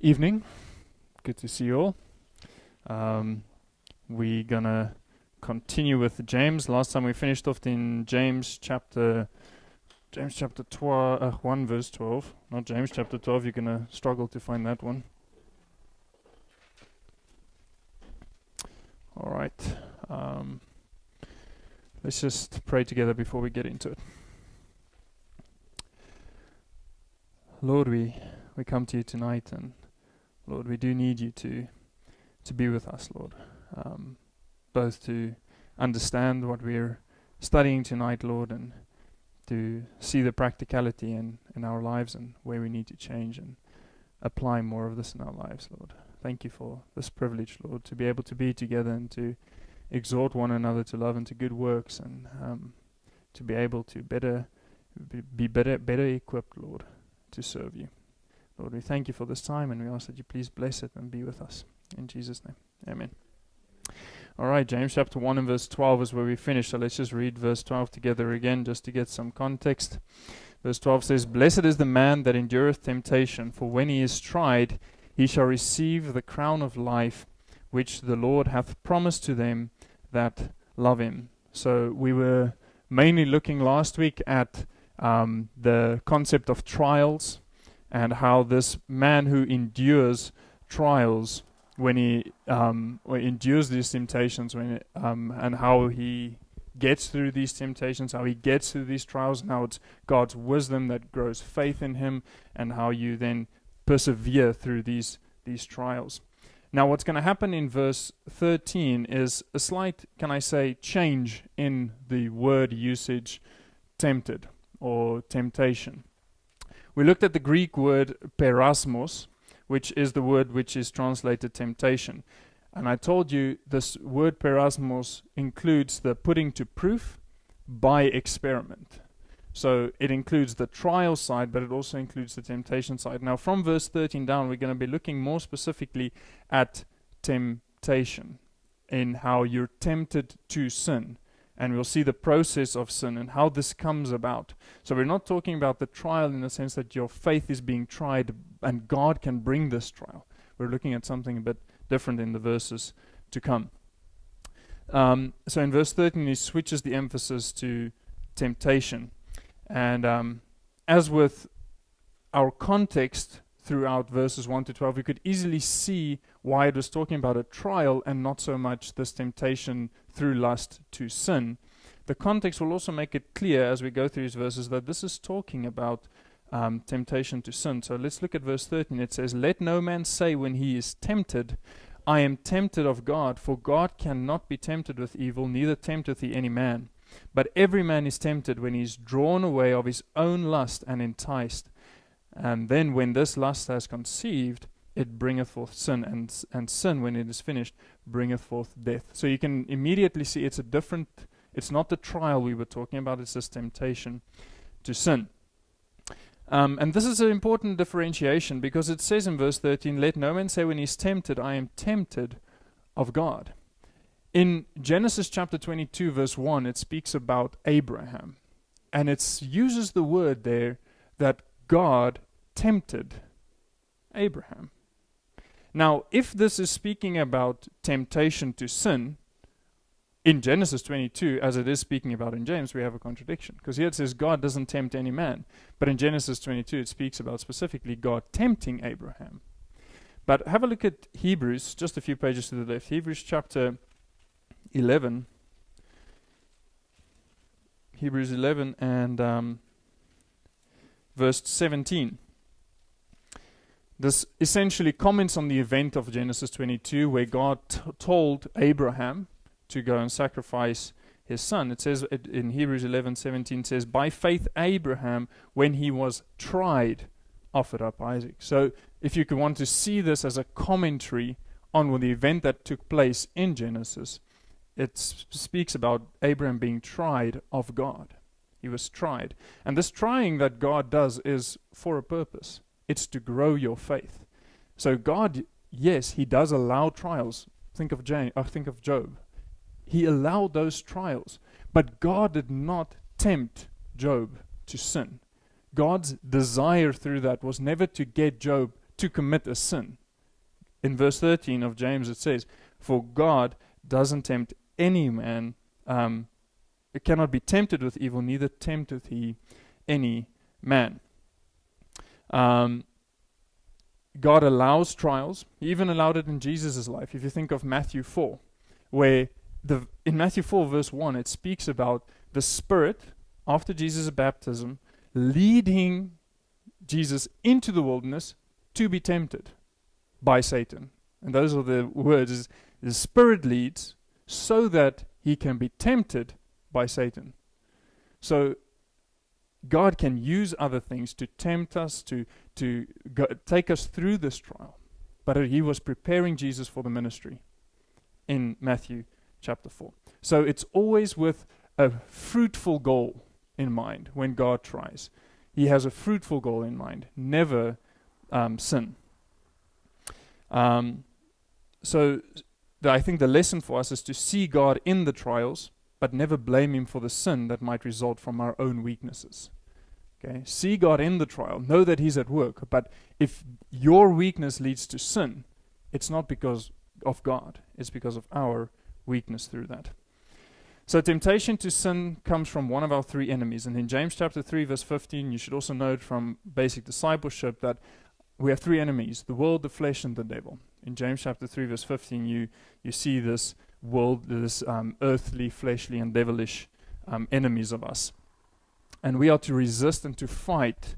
evening. Good to see you all. Um, we're gonna continue with James. Last time we finished off in James chapter James chapter 12, uh, 1 verse 12. Not James chapter 12. You're gonna struggle to find that one. All right. Um, let's just pray together before we get into it. Lord, we we come to you tonight, and Lord, we do need you to to be with us, Lord, um, both to understand what we're studying tonight, Lord, and to see the practicality in, in our lives and where we need to change and apply more of this in our lives, Lord. Thank you for this privilege, Lord, to be able to be together and to exhort one another to love and to good works and um, to be able to better be better better equipped, Lord, to serve you. Lord, we thank you for this time and we ask that you please bless it and be with us. In Jesus' name. Amen. All right, James chapter 1 and verse 12 is where we finish. So let's just read verse 12 together again just to get some context. Verse 12 says, Blessed is the man that endureth temptation, for when he is tried, he shall receive the crown of life which the Lord hath promised to them that love him. So we were mainly looking last week at um, the concept of trials and how this man who endures trials when he um, endures these temptations when um, and how he gets through these temptations how he gets through these trials and how it's god's wisdom that grows faith in him and how you then persevere through these these trials. Now what's going to happen in verse 13 is a slight can i say change in the word usage tempted or temptation we looked at the Greek word peirasmos, which is the word which is translated temptation. And I told you this word peirasmos includes the putting to proof by experiment. So it includes the trial side, but it also includes the temptation side. Now, from verse 13 down, we're going to be looking more specifically at temptation in how you're tempted to sin and we'll see the process of sin and how this comes about. So we're not talking about the trial in the sense that your faith is being tried and God can bring this trial. We're looking at something a bit different in the verses to come. Um, so in verse 13, he switches the emphasis to temptation. And um, as with our context throughout verses 1 to 12, we could easily see why it was talking about a trial and not so much this temptation through lust to sin. The context will also make it clear as we go through these verses that this is talking about um, temptation to sin. So let's look at verse 13. It says, Let no man say when he is tempted, I am tempted of God, for God cannot be tempted with evil, neither tempteth he any man. But every man is tempted when he is drawn away of his own lust and enticed. And then when this lust has conceived, it bringeth forth sin, and, and sin, when it is finished, bringeth forth death. So you can immediately see it's a different, it's not the trial we were talking about, it's this temptation to sin. Um, and this is an important differentiation because it says in verse 13, Let no man say when he's tempted, I am tempted of God. In Genesis chapter 22, verse 1, it speaks about Abraham. And it uses the word there that God tempted Abraham. Now, if this is speaking about temptation to sin, in Genesis 22, as it is speaking about in James, we have a contradiction. Because here it says God doesn't tempt any man. But in Genesis 22, it speaks about specifically God tempting Abraham. But have a look at Hebrews, just a few pages to the left. Hebrews chapter 11. Hebrews 11 and um, verse 17. This essentially comments on the event of Genesis 22 where God told Abraham to go and sacrifice his son. It says in Hebrews 11:17 says by faith Abraham when he was tried offered up Isaac. So if you could want to see this as a commentary on the event that took place in Genesis, it speaks about Abraham being tried of God. He was tried. And this trying that God does is for a purpose. It's to grow your faith. So God, yes, He does allow trials. Think of Jane, uh, think of Job. He allowed those trials, but God did not tempt Job to sin. God's desire through that was never to get Job to commit a sin. In verse 13 of James, it says, For God doesn't tempt any man, um, cannot be tempted with evil, neither tempteth he any man. Um, God allows trials. He even allowed it in Jesus' life. If you think of Matthew 4, where the, in Matthew 4, verse 1, it speaks about the Spirit, after Jesus' baptism, leading Jesus into the wilderness to be tempted by Satan. And those are the words the Spirit leads so that he can be tempted by Satan. So God can use other things to tempt us, to, to go, take us through this trial. But he was preparing Jesus for the ministry in Matthew chapter 4. So it's always with a fruitful goal in mind when God tries. He has a fruitful goal in mind, never um, sin. Um, so I think the lesson for us is to see God in the trials, but never blame Him for the sin that might result from our own weaknesses. Okay, see God in the trial, know that He's at work, but if your weakness leads to sin, it's not because of God, it's because of our weakness through that. So temptation to sin comes from one of our three enemies. And in James chapter 3 verse 15, you should also note from basic discipleship that we have three enemies, the world, the flesh and the devil. In James chapter 3 verse 15, you you see this world, this um, earthly, fleshly and devilish um, enemies of us. And we are to resist and to fight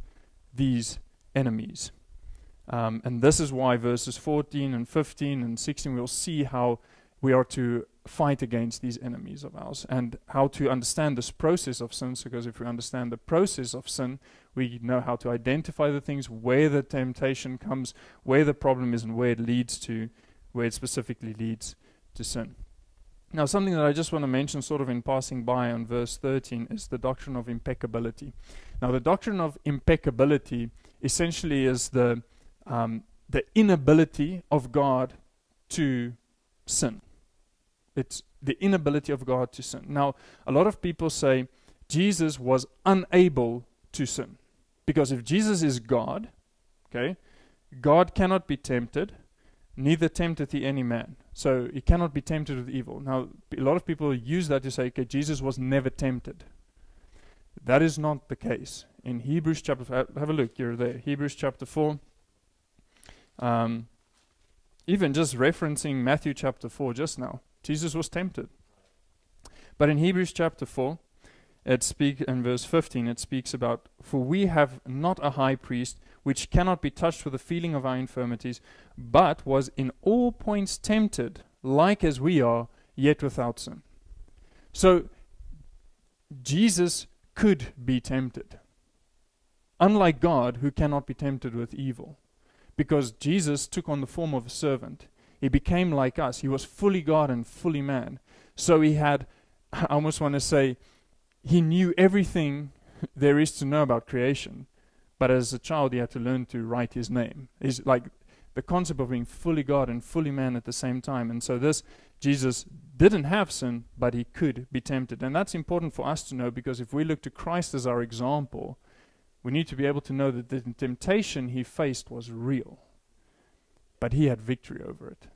these enemies. Um, and this is why verses 14 and 15 and 16 we'll see how we are to fight against these enemies of ours and how to understand this process of sin. Because if we understand the process of sin, we know how to identify the things, where the temptation comes, where the problem is, and where it leads to, where it specifically leads to sin. Now, something that I just want to mention, sort of in passing by on verse 13, is the doctrine of impeccability. Now, the doctrine of impeccability essentially is the um, the inability of God to sin. It's the inability of God to sin. Now, a lot of people say Jesus was unable to sin. Because if Jesus is God, okay, God cannot be tempted, neither tempteth he any man. So he cannot be tempted with evil. Now, a lot of people use that to say, okay, Jesus was never tempted. That is not the case. In Hebrews chapter, have a look, you're there. Hebrews chapter 4. Um, even just referencing Matthew chapter 4 just now. Jesus was tempted. But in Hebrews chapter 4, it speaks in verse 15, it speaks about, For we have not a high priest which cannot be touched with the feeling of our infirmities, but was in all points tempted, like as we are, yet without sin. So, Jesus could be tempted. Unlike God, who cannot be tempted with evil. Because Jesus took on the form of a servant. He became like us. He was fully God and fully man. So he had, I almost want to say, he knew everything there is to know about creation. But as a child, he had to learn to write his name. Is like the concept of being fully God and fully man at the same time. And so this, Jesus didn't have sin, but he could be tempted. And that's important for us to know because if we look to Christ as our example, we need to be able to know that the temptation he faced was real but he had victory over it.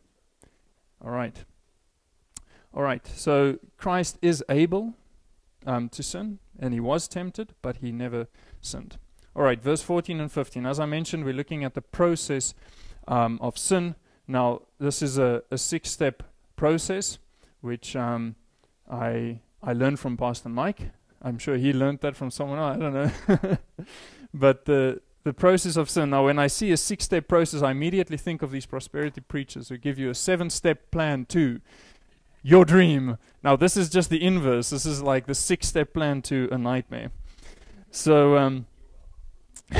All right. All right. So Christ is able um, to sin, and he was tempted, but he never sinned. All right. Verse 14 and 15. As I mentioned, we're looking at the process um, of sin. Now, this is a, a six-step process, which um, I I learned from Pastor Mike. I'm sure he learned that from someone else. I don't know. but the the process of sin. Now, when I see a six step process, I immediately think of these prosperity preachers who give you a seven step plan to your dream. Now, this is just the inverse. This is like the six step plan to a nightmare. So, um,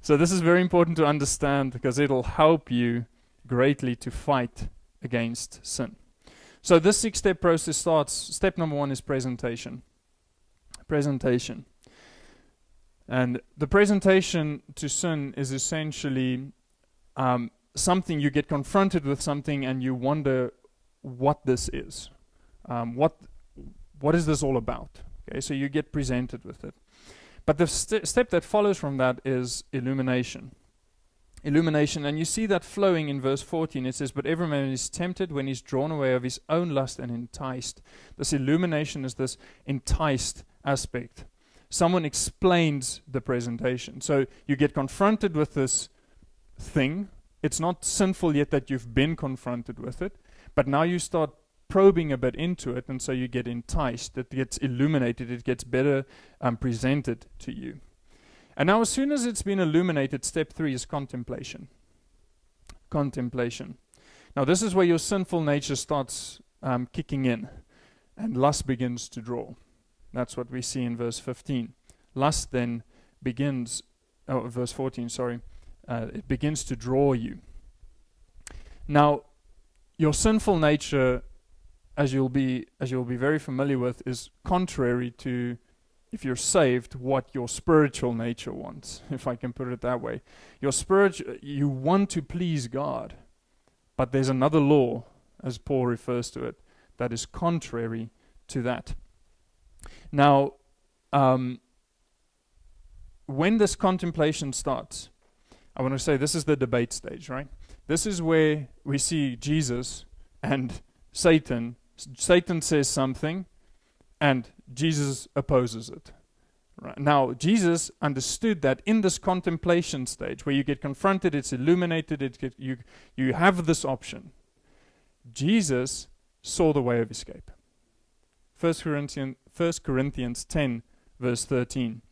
so this is very important to understand because it'll help you greatly to fight against sin. So, this six step process starts. Step number one is presentation. Presentation. And the presentation to sin is essentially um, something you get confronted with something and you wonder what this is. Um, what what is this all about? Okay, so you get presented with it. But the st step that follows from that is illumination. illumination. And you see that flowing in verse 14. It says, But every man is tempted when he's drawn away of his own lust and enticed. This illumination is this enticed aspect. Someone explains the presentation. So you get confronted with this thing. It's not sinful yet that you've been confronted with it, but now you start probing a bit into it, and so you get enticed. It gets illuminated, it gets better um, presented to you. And now, as soon as it's been illuminated, step three is contemplation. Contemplation. Now, this is where your sinful nature starts um, kicking in and lust begins to draw. That's what we see in verse 15. Lust then begins, oh, verse 14, sorry, uh, it begins to draw you. Now, your sinful nature, as you'll be as you'll be very familiar with, is contrary to if you're saved, what your spiritual nature wants, if I can put it that way. Your spirit, you want to please God, but there's another law, as Paul refers to it, that is contrary to that. Now, um, when this contemplation starts, I want to say this is the debate stage, right? This is where we see Jesus and Satan. Satan says something, and Jesus opposes it. Right. Now, Jesus understood that in this contemplation stage, where you get confronted, it's illuminated, it get, you, you have this option. Jesus saw the way of escape. 1 Corinthians, 1 Corinthians 10, verse 13.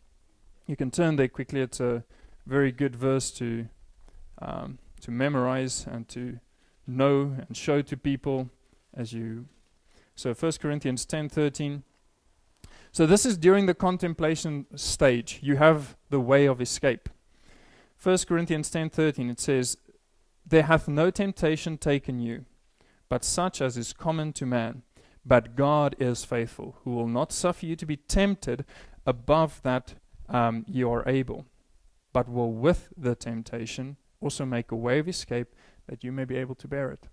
You can turn there quickly. It's a very good verse to, um, to memorize and to know and show to people as you. So 1 Corinthians 10, 13. So this is during the contemplation stage. You have the way of escape. 1 Corinthians 10:13 it says, "There hath no temptation taken you, but such as is common to man. But God is faithful, who will not suffer you to be tempted above that um, you are able, but will with the temptation also make a way of escape that you may be able to bear it."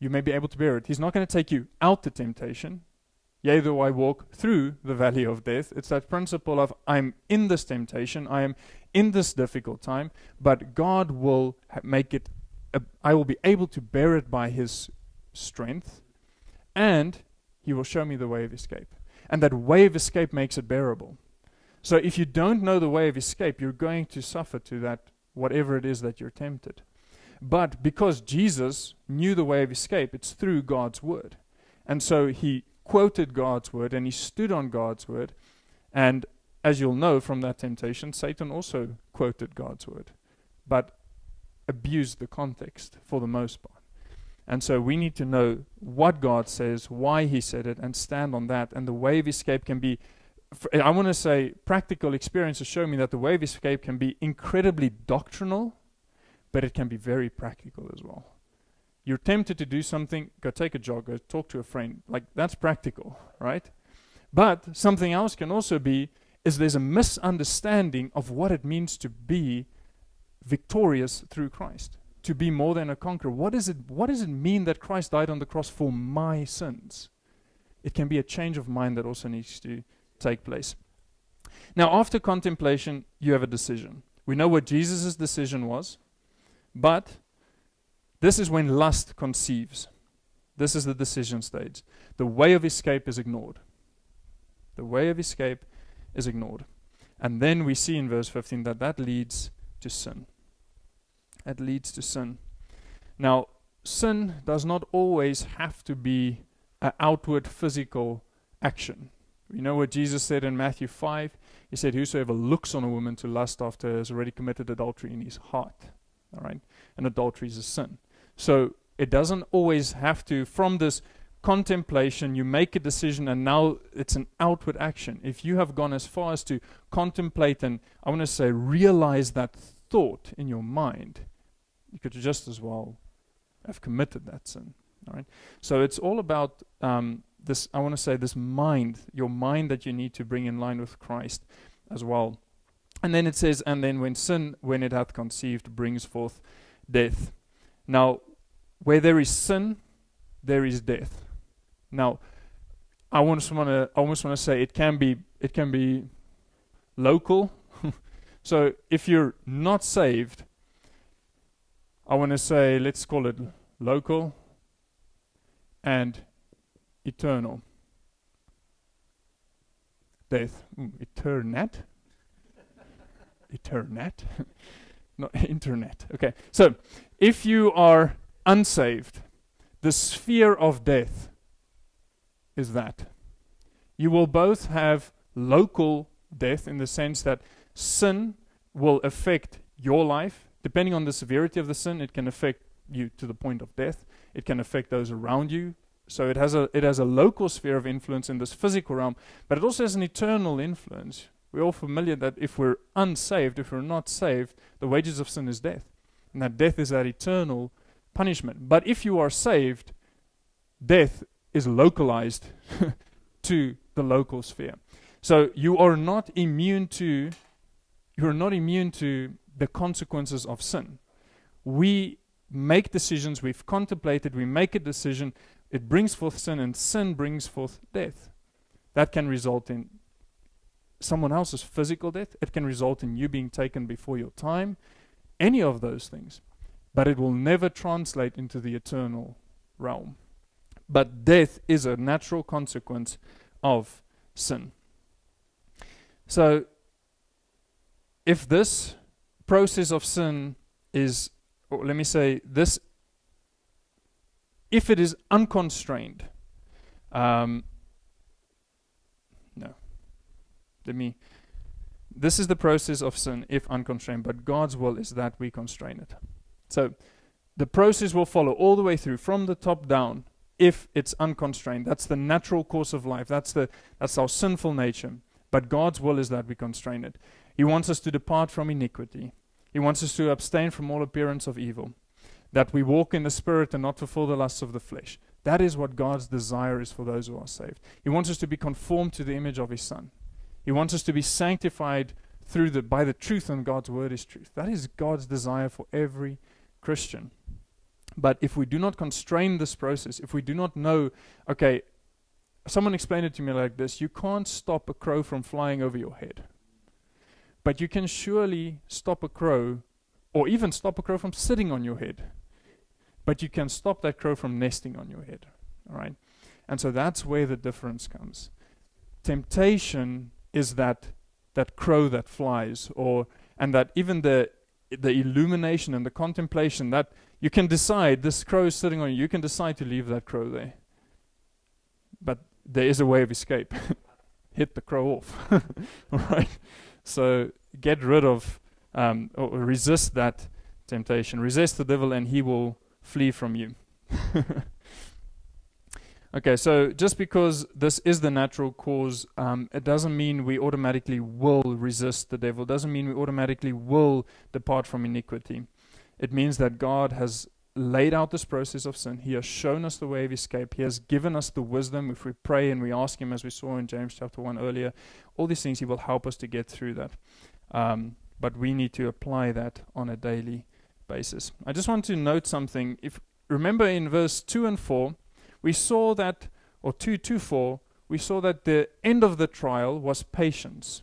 You may be able to bear it. He's not going to take you out the temptation. Yea, though I walk through the valley of death. It's that principle of I'm in this temptation, I am in this difficult time, but God will make it, uh, I will be able to bear it by His strength, and He will show me the way of escape. And that way of escape makes it bearable. So if you don't know the way of escape, you're going to suffer to that, whatever it is that you're tempted. But because Jesus knew the way of escape, it's through God's word. And so he quoted God's word and he stood on God's word. And as you'll know from that temptation, Satan also quoted God's word, but abused the context for the most part. And so we need to know what God says, why He said it, and stand on that. And the way of escape can be, Eh, I want to say, practical experiences show me that the way of escape can be incredibly doctrinal, but it can be very practical as well you're tempted to do something, go take a jog, go talk to a friend. Like that's practical, right? But something else can also be is there's a misunderstanding of what it means to be victorious through Christ, to be more than a conqueror. What is it what does it mean that Christ died on the cross for my sins? It can be a change of mind that also needs to take place. Now, after contemplation, you have a decision. We know what Jesus' decision was, but this is when lust conceives. This is the decision stage. The way of escape is ignored. The way of escape is ignored. And then we see in verse 15 that that leads to sin. It leads to sin. Now, sin does not always have to be an outward physical action. We know what Jesus said in Matthew 5. He said, Whosoever looks on a woman to lust after has already committed adultery in his heart. All right? And adultery is a sin. So it doesn't always have to, from this contemplation, you make a decision and now it's an outward action. If you have gone as far as to contemplate and, I want to say, realize that thought in your mind, you could just as well have committed that sin. All right. So it's all about um, this, I want to say, this mind, your mind that you need to bring in line with Christ as well. And then it says, and then when sin, when it hath conceived, brings forth death. Now, where there is sin, there is death. Now, I almost want to almost want to say it can be it can be local. so if you're not saved, I want to say, let's call it local and eternal. Death. Mm, eternat? Eternat? Not internet. Okay. So, if you are unsaved, the sphere of death is that. You will both have local death in the sense that sin will affect your life. Depending on the severity of the sin, it can affect you to the point of death. It can affect those around you. So it has a it has a local sphere of influence in this physical realm, but it also has an eternal influence. We're all familiar that if we're unsaved, if we're not saved, the wages of sin is death. And that death is that eternal punishment. But if you are saved, death is localized to the local sphere. So you are not immune to you are not immune to the consequences of sin. We make decisions, we've contemplated, we make a decision, it brings forth sin, and sin brings forth death. That can result in someone else's physical death, it can result in you being taken before your time, any of those things. But it will never translate into the eternal realm. But death is a natural consequence of sin. So, if this process of sin is, let me say, this, if it is unconstrained, um, no, let me, this is the process of sin if unconstrained, but God's will is that we constrain it. So, the process will follow all the way through from the top down if it's unconstrained. That's the natural course of life. That's the that's our sinful nature. But God's will is that we constrain it. He wants us to depart from iniquity. He wants us to abstain from all appearance of evil. That we walk in the spirit and not fulfill the lusts of the flesh. That is what God's desire is for those who are saved. He wants us to be conformed to the image of his son. He wants us to be sanctified through the by the truth and God's word is truth. That is God's desire for every Christian. But if we do not constrain this process, if we do not know, okay, someone explained it to me like this you can't stop a crow from flying over your head. But you can surely stop a crow, or even stop a crow from sitting on your head. But you can stop that crow from nesting on your head. All right? And so that's where the difference comes. Temptation is that that crow that flies, or and that even the the illumination and the contemplation that you can decide this crow is sitting on you. You can decide to leave that crow there. But there is a way of escape. Hit the crow off. All right. So get rid of um, or resist that temptation. Resist the devil, and he will flee from you. okay, so just because this is the natural cause, um, it doesn't mean we automatically will resist the devil. Doesn't mean we automatically will depart from iniquity. It means that God has laid out this process of sin. He has shown us the way of escape. He has given us the wisdom. If we pray and we ask Him, as we saw in James chapter 1 earlier, all these things He will help us to get through that. Um, but we need to apply that on a daily basis. I just want to note something. If remember in verse 2 and 4, we saw that, or 2 to 4, we saw that the end of the trial was patience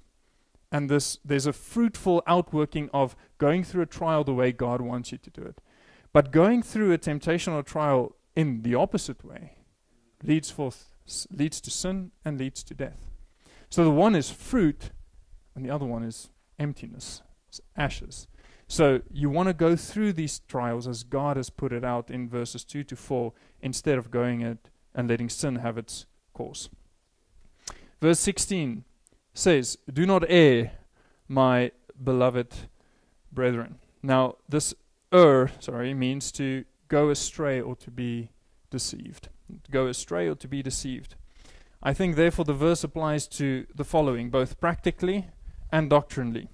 and this there's a fruitful outworking of going through a trial the way God wants you to do it. But going through a temptation or trial in the opposite way leads forth leads to sin and leads to death. So the one is fruit and the other one is emptiness, ashes. So you want to go through these trials as God has put it out in verses 2 to 4 instead of going it and letting sin have its course. Verse 16 says, Do not err, my beloved brethren. Now, this err, sorry, means to go astray or to be deceived. Go astray or to be deceived. I think, therefore, the verse applies to the following, both practically and doctrinally.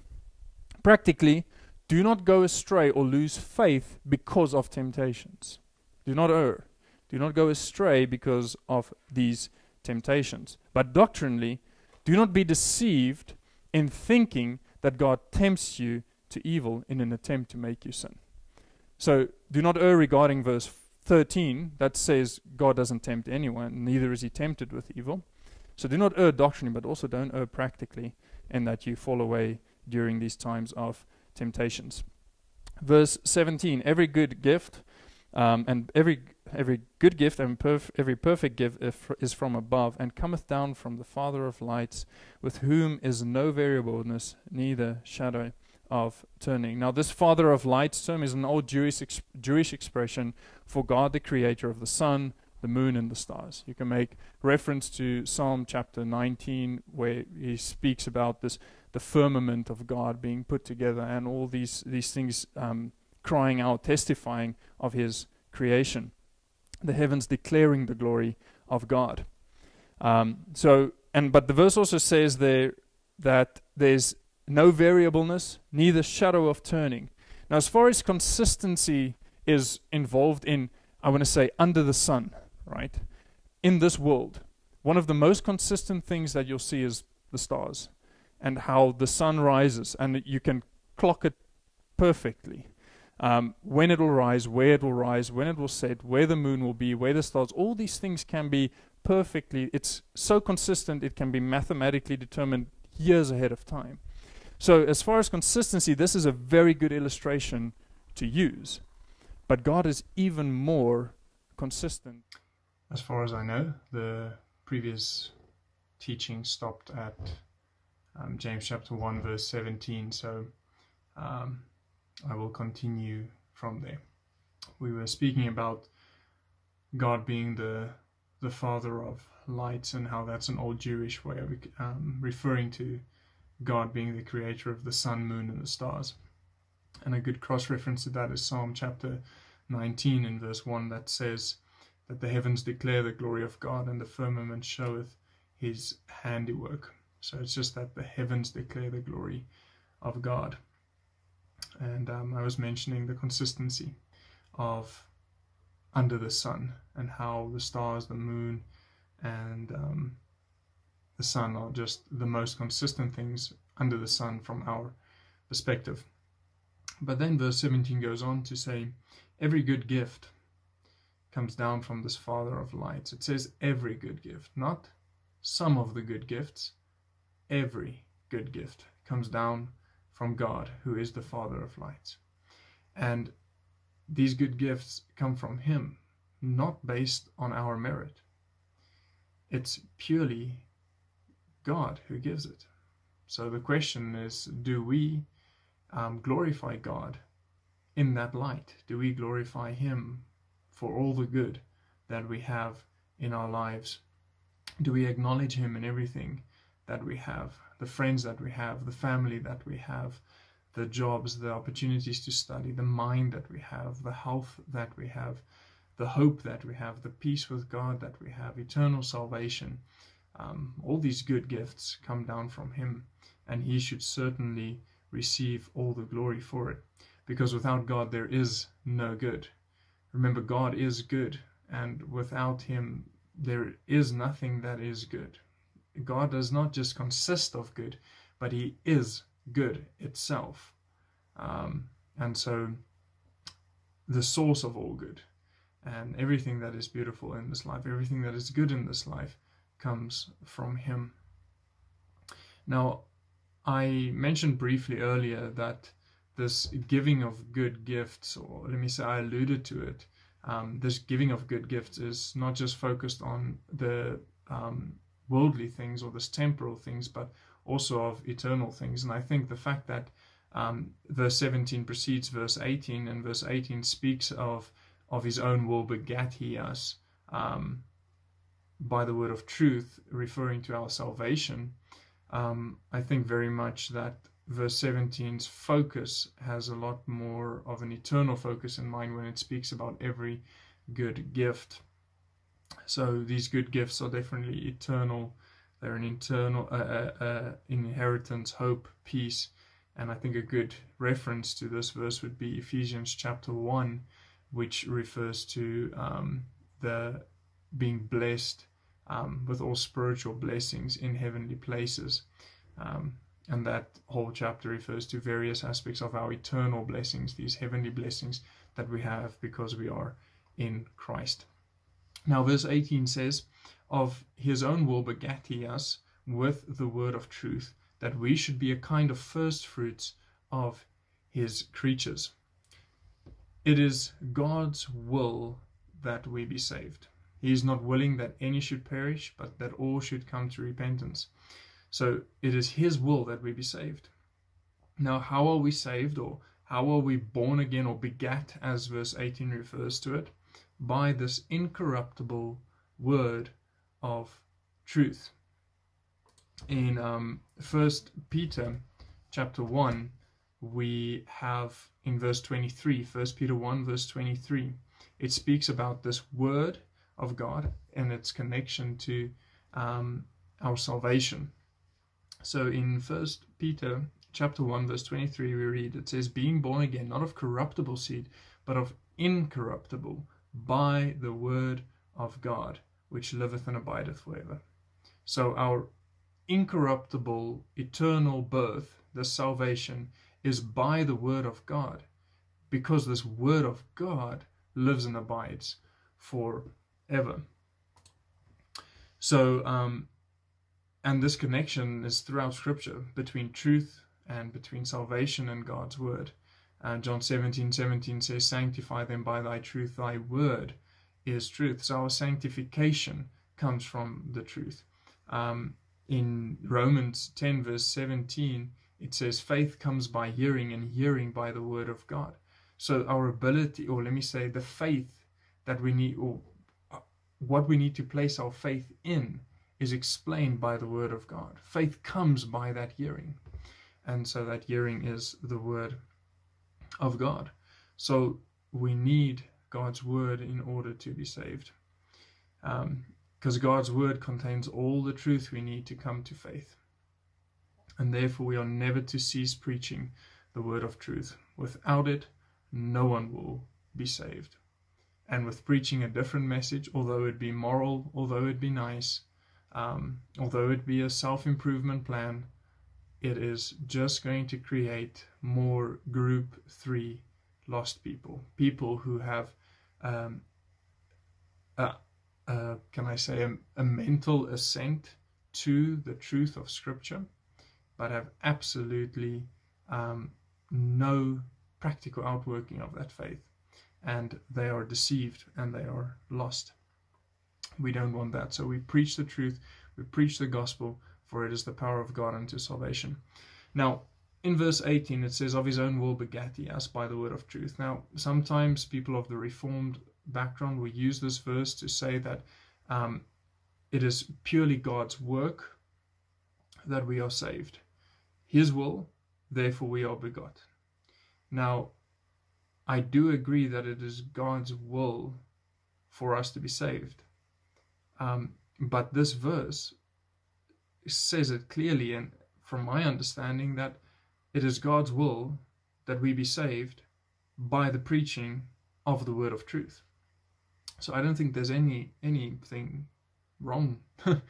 Practically, do not go astray or lose faith because of temptations. Do not err. Do not go astray because of these temptations. But doctrinally, do not be deceived in thinking that God tempts you to evil in an attempt to make you sin. So do not err regarding verse 13 that says God doesn't tempt anyone, neither is he tempted with evil. So do not err doctrinally, but also don't err practically in that you fall away during these times of temptations. verse 17 every good gift um, and every every good gift and perf- every perfect gift is from above and cometh down from the father of lights with whom is no variableness neither shadow of turning now this father of lights term is an old jewish ex- jewish expression for god the creator of the sun the moon and the stars you can make reference to psalm chapter 19 where he speaks about this the firmament of God being put together and all these, these things um, crying out, testifying of his creation. The heavens declaring the glory of God. Um, so, and but the verse also says there that there's no variableness, neither shadow of turning. Now, as far as consistency is involved in, I want to say, under the sun, right? In this world, one of the most consistent things that you'll see is the stars and how the sun rises, and you can clock it perfectly. Um, when it will rise, where it will rise, when it will set, where the moon will be, where the stars, all these things can be perfectly, it's so consistent, it can be mathematically determined years ahead of time. So, as far as consistency, this is a very good illustration to use. But God is even more consistent. As far as I know, the previous teaching stopped at um, James chapter 1, verse 17. So um, I will continue from there. We were speaking about God being the the father of lights and how that's an old Jewish way of um, referring to God being the creator of the sun, moon, and the stars. And a good cross reference to that is Psalm chapter 19 in verse 1 that says that the heavens declare the glory of God and the firmament showeth his handiwork. So it's just that the heavens declare the glory of God. And um, I was mentioning the consistency of under the sun and how the stars, the moon, and um, the sun are just the most consistent things under the sun from our perspective. But then verse 17 goes on to say, Every good gift comes down from this Father of lights. It says every good gift, not some of the good gifts, every good gift comes down from God, who is the Father of lights. And these good gifts come from Him, not based on our merit. It's purely God who gives it. So the question is do we um, glorify God in that light? Do we glorify Him for all the good that we have in our lives? Do we acknowledge Him in everything that we have, the friends that we have, the family that we have, the jobs, the opportunities to study, the mind that we have, the health that we have, the hope that we have, the peace with God that we have, eternal salvation. Um, all these good gifts come down from Him, and He should certainly receive all the glory for it. Because without God, there is no good. Remember, God is good, and without Him, there is nothing that is good. God does not just consist of good, but He is good itself. Um, and so, the source of all good and everything that is beautiful in this life, everything that is good in this life, comes from Him. Now, I mentioned briefly earlier that this giving of good gifts, or let me say, I alluded to it. Um, this giving of good gifts is not just focused on the um, worldly things or this temporal things, but also of eternal things. And I think the fact that um, verse 17 precedes verse 18, and verse 18 speaks of of his own will begat he us um, by the word of truth, referring to our salvation. Um, I think very much that verse 17's focus has a lot more of an eternal focus in mind when it speaks about every good gift. So these good gifts are definitely eternal. They're an internal uh, uh, uh, inheritance, hope, peace, and I think a good reference to this verse would be Ephesians chapter one, which refers to um, the being blessed um, with all spiritual blessings in heavenly places. Um, and that whole chapter refers to various aspects of our eternal blessings, these heavenly blessings that we have because we are in Christ. Now, verse 18 says, Of his own will begat he us with the word of truth, that we should be a kind of first fruits of his creatures. it is God's will that we be saved. He is not willing that any should perish, but that all should come to repentance. So it is His will that we be saved. Now, how are we saved, or how are we born again, or begat, as verse 18 refers to it? By this incorruptible word of truth. In um, First Peter chapter 1, we have in verse 23, 1 Peter 1, verse 23, it speaks about this word of God and its connection to um, our salvation. So in 1 Peter chapter 1, verse 23, we read, it says, Being born again, not of corruptible seed, but of incorruptible, by the word of God, which liveth and abideth forever. So our incorruptible, eternal birth, the salvation, is by the word of God, because this word of God lives and abides forever. So, um, and this connection is throughout Scripture between truth and between salvation and God's word. Uh, John 17 17 says, Sanctify them by thy truth, thy word is truth. So our sanctification comes from the truth. Um, in Romans 10, verse 17, it says, Faith comes by hearing, and hearing by the word of God. So our ability, or let me say, the faith that we need, or uh, what we need to place our faith in, is explained by the word of God. Faith comes by that hearing. And so that hearing is the word of God. So we need God's word in order to be saved. Because um, God's word contains all the truth we need to come to faith and therefore we are never to cease preaching the word of truth. Without it, no one will be saved. And with preaching a different message, although it be moral, although it be nice, um, although it be a self improvement plan, it is just going to create more group three lost people. People who have, um, a, a, can I say, a, a mental assent to the truth of Scripture but have absolutely um, no practical outworking of that faith. And they are deceived and they are lost. We don't want that. So we preach the truth, we preach the gospel, for it is the power of God unto salvation. Now, in verse 18, it says, Of his own will begat he us by the word of truth. Now, sometimes people of the Reformed background will use this verse to say that um, it is purely God's work that we are saved his will, therefore we are begot. Now, I do agree that it is God's will for us to be saved. Um, but this verse says it clearly, and from my understanding, that it is God's will that we be saved by the preaching of the word of truth. So I don't think there's any anything wrong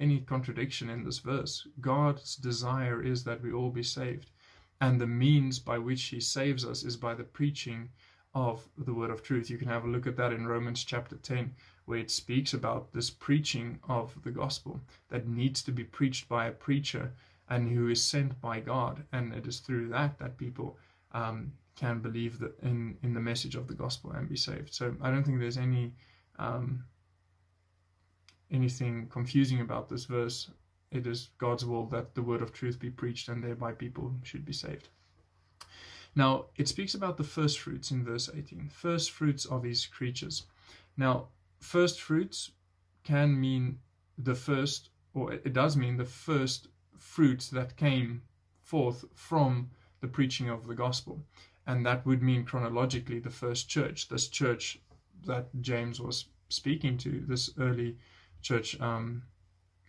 any contradiction in this verse. God's desire is that we all be saved. And the means by which he saves us is by the preaching of the word of truth. You can have a look at that in Romans chapter 10, where it speaks about this preaching of the gospel that needs to be preached by a preacher and who is sent by God. And it is through that that people um, can believe in, in the message of the gospel and be saved. So I don't think there's any um, anything confusing about this verse. It is God's will that the word of truth be preached and thereby people should be saved. Now, it speaks about the first fruits in verse 18. First fruits of his creatures. Now, first fruits can mean the first, or it does mean the first fruits that came forth from the preaching of the gospel. And that would mean chronologically the first church, this church that James was speaking to, this early church um,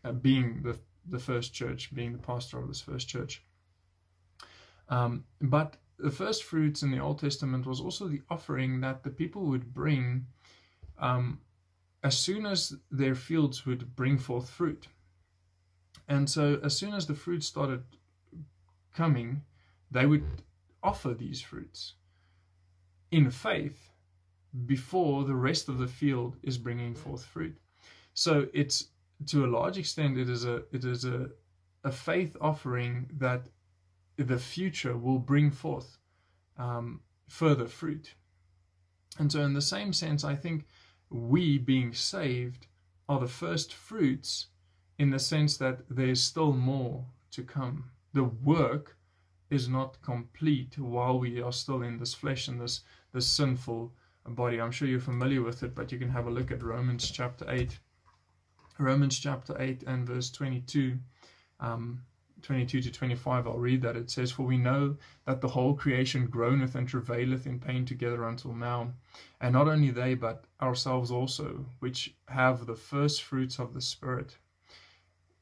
uh, being the, the first church, being the pastor of this first church. Um, but the first fruits in the Old Testament was also the offering that the people would bring um, as soon as their fields would bring forth fruit. And so, as soon as the fruit started coming, they would offer these fruits in faith before the rest of the field is bringing forth fruit. So it's to a large extent it is a it is a a faith offering that the future will bring forth um, further fruit. And so, in the same sense, I think we being saved are the first fruits in the sense that there's still more to come. The work is not complete while we are still in this flesh and this, this sinful body. I'm sure you're familiar with it, but you can have a look at Romans chapter 8. Romans chapter 8 and verse 22. Um, 22 to 25, I'll read that. It says, For we know that the whole creation groaneth and travaileth in pain together until now. And not only they, but ourselves also, which have the first fruits of the Spirit.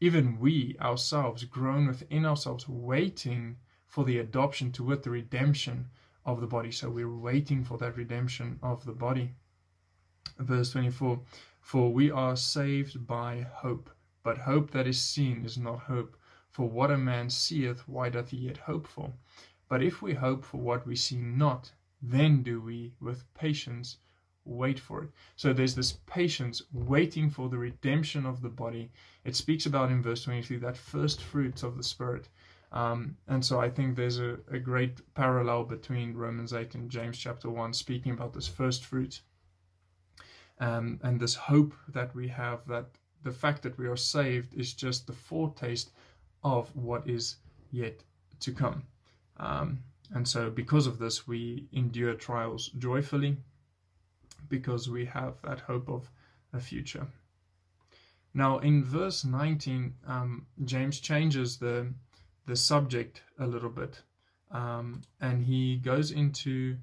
Even we ourselves groan within ourselves, waiting for the adoption to the redemption of the body. So we're waiting for that redemption of the body. Verse 24 For we are saved by hope, but hope that is seen is not hope. For what a man seeth, why doth he yet hope for? But if we hope for what we see not, then do we with patience wait for it. So there's this patience waiting for the redemption of the body. It speaks about in verse 23 that first fruits of the Spirit. Um, and so I think there's a, a great parallel between Romans 8 and James chapter 1, speaking about this first fruit. Um, and this hope that we have that the fact that we are saved is just the foretaste of what is yet to come. Um, and so, because of this, we endure trials joyfully because we have that hope of a future. Now, in verse 19, um, James changes the the subject a little bit, um, and he goes into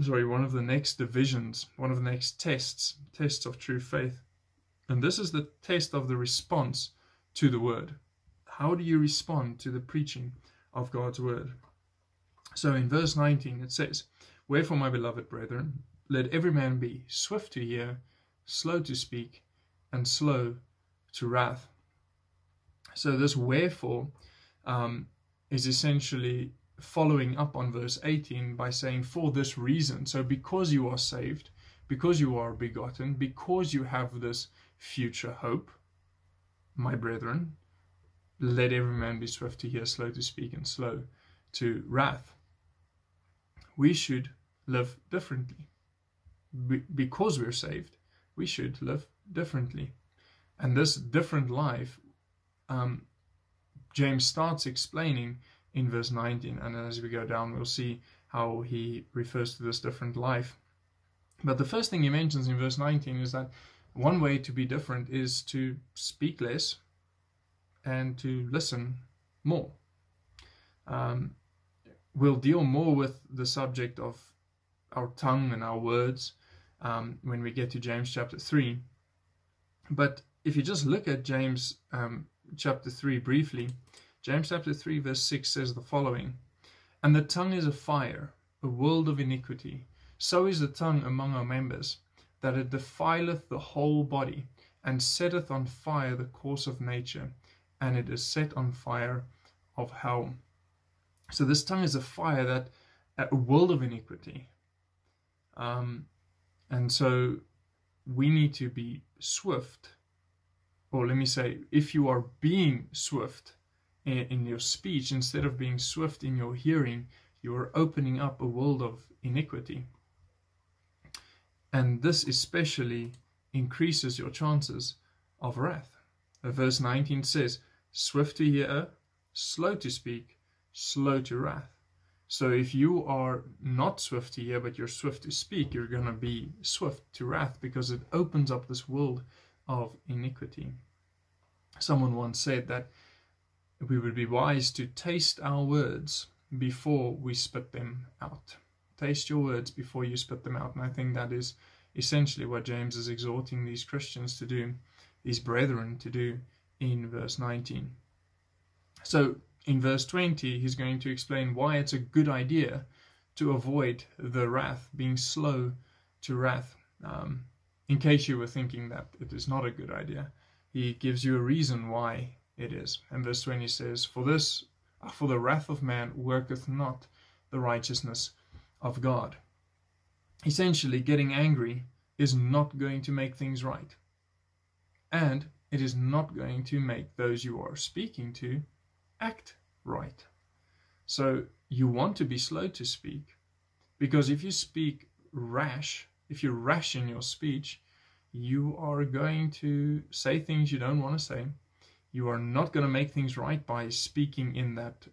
sorry one of the next divisions, one of the next tests, tests of true faith, and this is the test of the response to the word. How do you respond to the preaching of God's word? So in verse 19 it says, Wherefore, my beloved brethren, let every man be swift to hear, slow to speak, and slow to wrath. So this wherefore um, is essentially following up on verse 18 by saying, For this reason. So because you are saved, because you are begotten, because you have this future hope, my brethren, let every man be swift to hear, slow to speak, and slow to wrath. We should live differently. Be- because we're saved, we should live differently. And this different life um, James starts explaining in verse 19, and as we go down, we'll see how he refers to this different life. But the first thing he mentions in verse 19 is that one way to be different is to speak less and to listen more. Um, we'll deal more with the subject of our tongue and our words um, when we get to James chapter 3. But if you just look at James um, chapter 3 briefly, James chapter 3, verse 6 says the following And the tongue is a fire, a world of iniquity. So is the tongue among our members, that it defileth the whole body, and setteth on fire the course of nature, and it is set on fire of hell. So this tongue is a fire that a world of iniquity. Um, and so we need to be swift or let me say, if you are being swift in, in your speech instead of being swift in your hearing, you are opening up a world of iniquity. And this especially increases your chances of wrath. Uh, verse 19 says, Swift to hear, slow to speak, slow to wrath. So if you are not swift to hear, but you're swift to speak, you're going to be swift to wrath because it opens up this world of iniquity. Someone once said that we would be wise to taste our words before we spit them out. Taste your words before you spit them out. And I think that is essentially what James is exhorting these Christians to do, these brethren to do in verse 19. So in verse 20, he's going to explain why it's a good idea to avoid the wrath, being slow to wrath. Um, in case you were thinking that it is not a good idea, he gives you a reason why it is. And verse 20 says, For this, for the wrath of man worketh not the righteousness of God. Essentially, getting angry is not going to make things right. And it is not going to make those you are speaking to act right. So you want to be slow to speak, because if you speak rash, if you're rash in your speech, you are going to say things you don't want to say. You are not going to make things right by speaking in that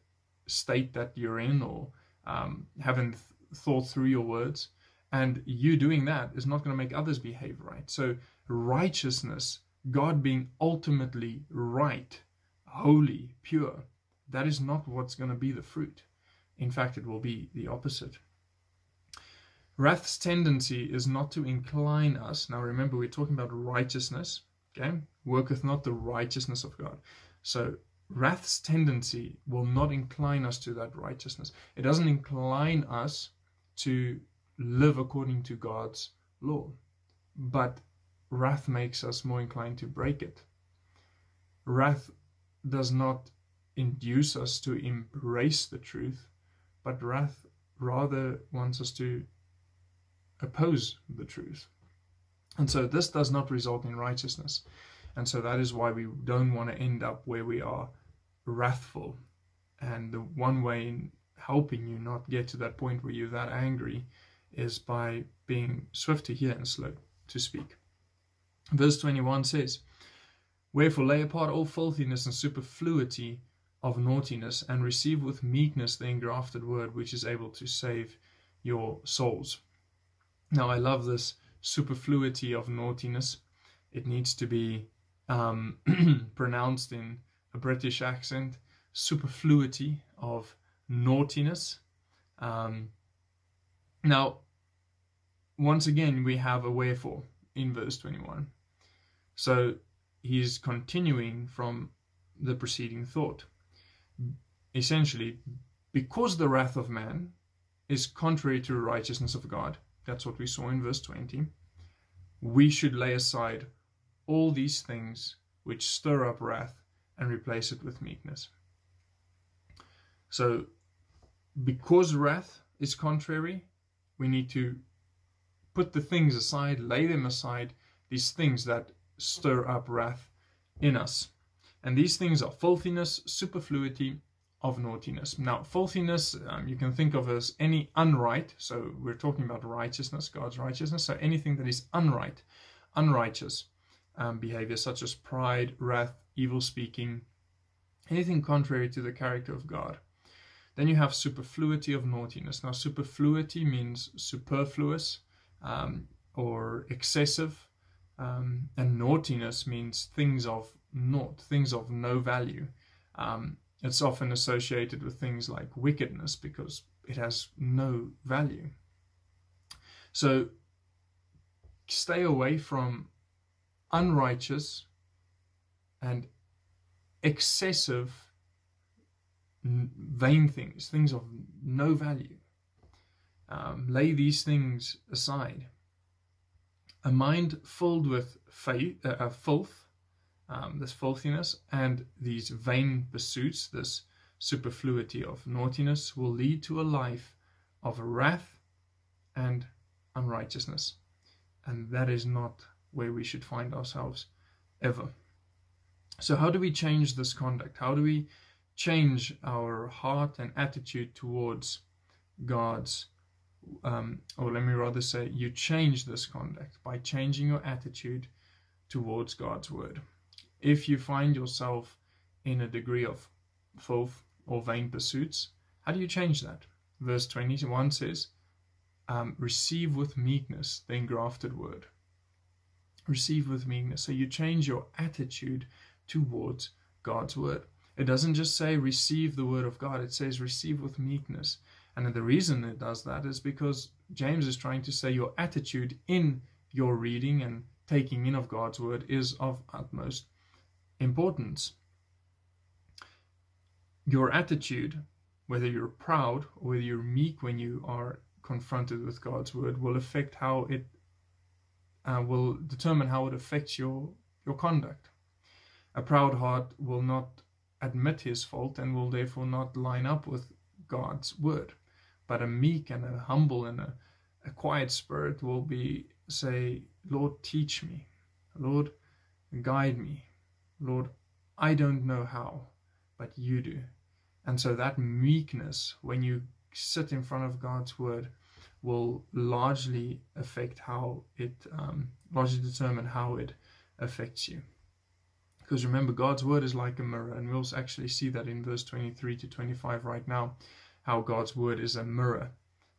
state that you're in or um, haven't th- thought through your words. And you doing that is not going to make others behave right. So, righteousness, God being ultimately right, holy, pure, that is not what's going to be the fruit. In fact, it will be the opposite. Wrath's tendency is not to incline us. Now remember, we're talking about righteousness. Okay? Worketh not the righteousness of God. So wrath's tendency will not incline us to that righteousness. It doesn't incline us to live according to God's law. But wrath makes us more inclined to break it. Wrath does not induce us to embrace the truth, but wrath rather wants us to oppose the truth. And so this does not result in righteousness. And so that is why we don't want to end up where we are wrathful. And the one way in helping you not get to that point where you're that angry is by being swift to hear and slow to speak. Verse 21 says, Wherefore lay apart all filthiness and superfluity of naughtiness, and receive with meekness the engrafted word which is able to save your souls. Now, I love this superfluity of naughtiness. It needs to be um, pronounced in a British accent. Superfluity of naughtiness. Um, now, once again, we have a wherefore in verse 21. So he's continuing from the preceding thought. Essentially, because the wrath of man is contrary to the righteousness of God, that's what we saw in verse 20. We should lay aside all these things which stir up wrath and replace it with meekness. So, because wrath is contrary, we need to put the things aside, lay them aside, these things that stir up wrath in us. And these things are filthiness, superfluity, of naughtiness. Now, filthiness, um, you can think of as any unright. So we're talking about righteousness, God's righteousness. So anything that is unright, unrighteous um, behavior, such as pride, wrath, evil speaking, anything contrary to the character of God. Then you have superfluity of naughtiness. Now, superfluity means superfluous um, or excessive, um, and naughtiness means things of naught, things of no value. Um, it's often associated with things like wickedness because it has no value. So stay away from unrighteous and excessive vain things, things of no value. Um, lay these things aside. A mind filled with faith, uh, uh filth um, this filthiness and these vain pursuits, this superfluity of naughtiness, will lead to a life of wrath and unrighteousness. And that is not where we should find ourselves ever. So, how do we change this conduct? How do we change our heart and attitude towards God's? Um, or let me rather say, you change this conduct by changing your attitude towards God's word if you find yourself in a degree of filth or vain pursuits, how do you change that? Verse 21 says, um, Receive with meekness the engrafted word. Receive with meekness. So you change your attitude towards God's word. It doesn't just say receive the word of God, it says receive with meekness. And the reason it does that is because James is trying to say your attitude in your reading and taking in of God's word is of utmost importance. Your attitude, whether you're proud or whether you're meek when you are confronted with God's word, will affect how it uh, will determine how it affects your your conduct. A proud heart will not admit his fault and will therefore not line up with God's word. But a meek and a humble and a, a quiet spirit will be say, Lord, teach me. Lord, guide me. Lord, I don't know how, but you do. And so that meekness, when you sit in front of God's word, will largely affect how it, um, largely determine how it affects you. Because remember, God's word is like a mirror, and we'll actually see that in verse 23 to 25 right now, how God's word is a mirror,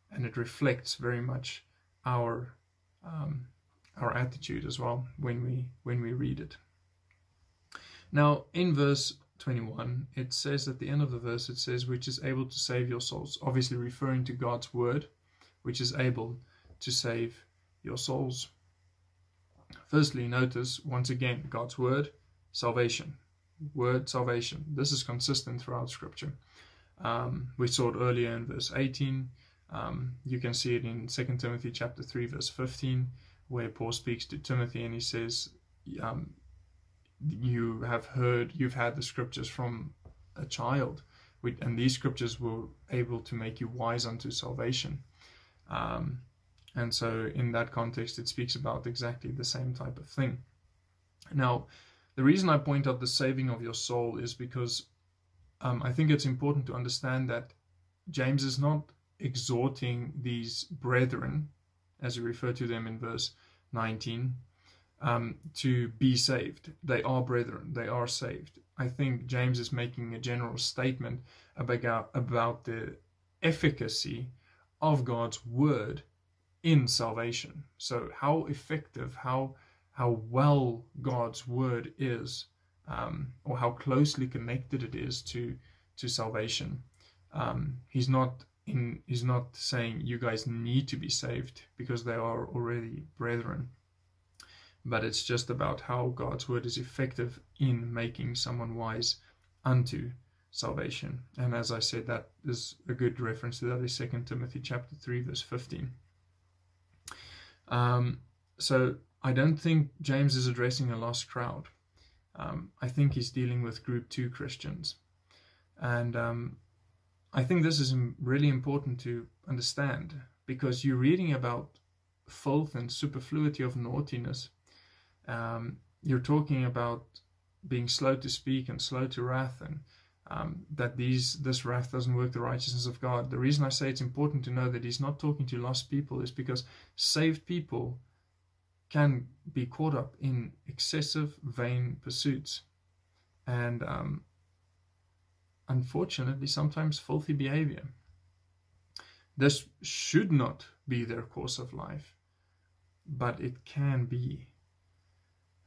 and it reflects very much our um, our attitude as well when we when we read it. Now, in verse 21, it says at the end of the verse, it says, which is able to save your souls. Obviously, referring to God's word, which is able to save your souls. Firstly, notice once again God's word, salvation. Word, salvation. This is consistent throughout Scripture. Um, we saw it earlier in verse 18. Um, you can see it in 2 Timothy chapter 3, verse 15, where Paul speaks to Timothy and he says, um, You have heard, you've had the scriptures from a child, and these scriptures were able to make you wise unto salvation. Um, and so, in that context, it speaks about exactly the same type of thing. Now, the reason I point out the saving of your soul is because um, I think it's important to understand that James is not exhorting these brethren, as we refer to them in verse 19, um, to be saved. They are brethren, they are saved. I think James is making a general statement about, about the efficacy of God's word in salvation. So, how effective, how how well God's word is, um, or how closely connected it is to to salvation. Um, he's not in he's not saying you guys need to be saved because they are already brethren. But it's just about how God's word is effective in making someone wise unto salvation. And as I said, that is a good reference to that is Second Timothy chapter three, verse fifteen. Um, so I don't think James is addressing a lost crowd. Um, I think he's dealing with group two Christians. And um, I think this is really important to understand because you're reading about filth and superfluity of naughtiness. Um, you're talking about being slow to speak and slow to wrath, and um, that these this wrath doesn't work the righteousness of God. The reason I say it's important to know that he's not talking to lost people is because saved people can be caught up in excessive vain pursuits, and um, unfortunately, sometimes filthy behavior. This should not be their course of life, but it can be.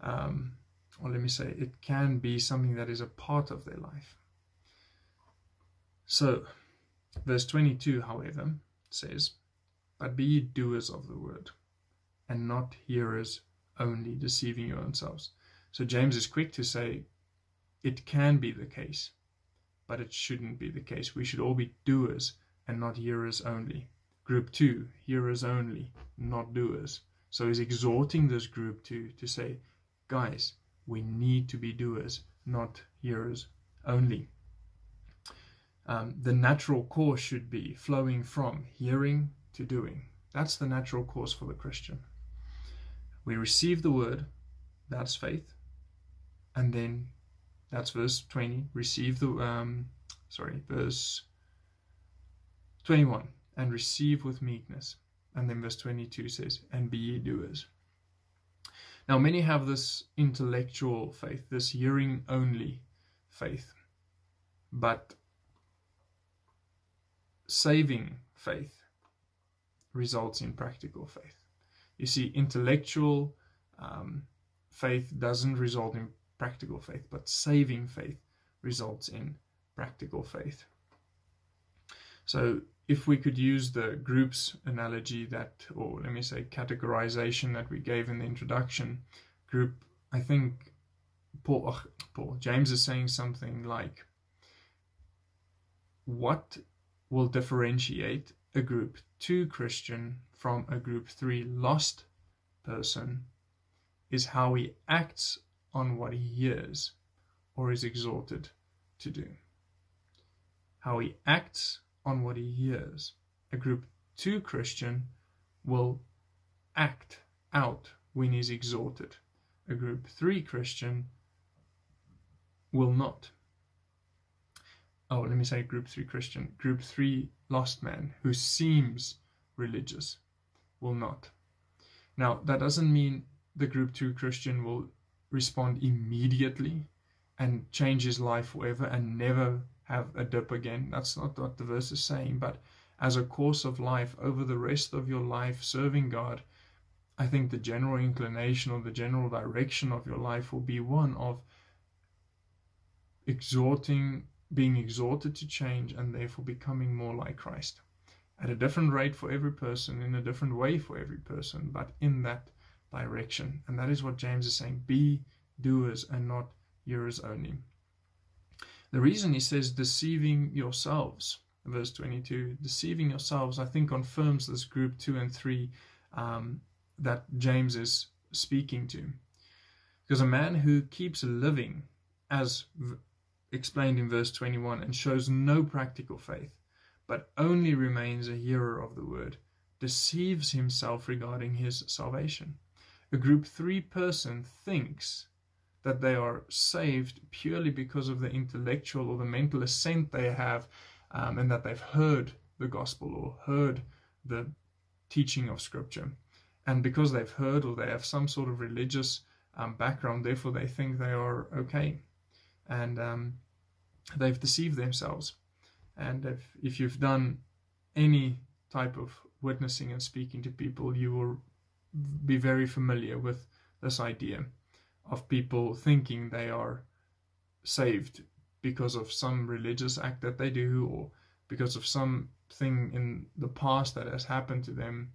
Um, or let me say, it can be something that is a part of their life. So, verse 22, however, says, But be ye doers of the word, and not hearers only, deceiving your own selves. So, James is quick to say, It can be the case but it shouldn't be the case. We should all be doers and not hearers only. Group two, hearers only, not doers. So he's exhorting this group to, to say, guys, we need to be doers, not hearers only. Um, the natural course should be flowing from hearing to doing. That's the natural course for the Christian. We receive the word, that's faith, and then that's verse 20. Receive the, um, sorry, verse 21. And receive with meekness. And then verse 22 says, and be ye doers. Now, many have this intellectual faith, this hearing only faith. But saving faith results in practical faith. You see, intellectual um, faith doesn't result in practical faith, but saving faith results in practical faith. So if we could use the groups analogy that, or let me say categorization that we gave in the introduction, group, I think Paul, oh, Paul, James is saying something like, what will differentiate a group 2 Christian from a group 3 lost person is how he acts on what he hears or is exhorted to do. How he acts on what he hears. A group 2 Christian will act out when he's exhorted. A group 3 Christian will not. Oh, let me say group 3 Christian. Group 3 lost man who seems religious, will not. Now, that doesn't mean the group 2 Christian will respond immediately and change his life forever and never have a dip again. That's not what the verse is saying, but as a course of life over the rest of your life serving God, I think the general inclination or the general direction of your life will be one of exhorting, being exhorted to change and therefore becoming more like Christ. At a different rate for every person, in a different way for every person, but in that direction. And that is what James is saying be doers and not hearers only. The reason he says deceiving yourselves, verse 22, deceiving yourselves, I think confirms this group 2 and 3 um, that James is speaking to. Because a man who keeps living, as explained in verse 21, and shows no practical faith, but only remains a hearer of the word, deceives himself regarding his salvation. A group 3 person thinks that they are saved purely because of the intellectual or the mental assent they have um, and that they've heard the gospel or heard the teaching of scripture. And because they've heard or they have some sort of religious um, background, therefore they think they are okay. And um, they've deceived themselves. And if, if you've done any type of witnessing and speaking to people, you will be very familiar with this idea of people thinking they are saved because of some religious act that they do or because of something in the past that has happened to them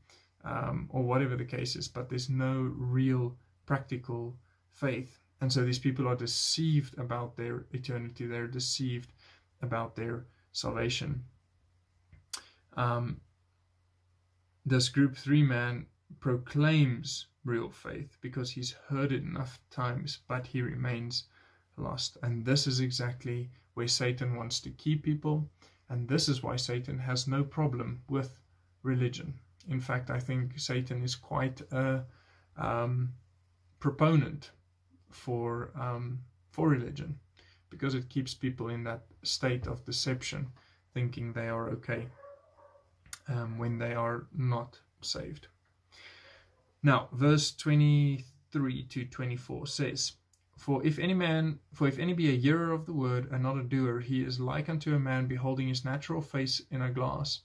um, or whatever the case is, but there's no real practical faith. And so these people are deceived about their eternity, they're deceived about their salvation. Um, this group three man proclaims real faith because he's heard it enough times, but he remains lost. And this is exactly where Satan wants to keep people. And this is why Satan has no problem with religion. In fact, I think Satan is quite a um, proponent for um, for religion because it keeps people in that state of deception, thinking they are okay um, when they are not saved. Now, verse 23 to 24 says, For if any man, for if any be a hearer of the word and not a doer, he is like unto a man beholding his natural face in a glass.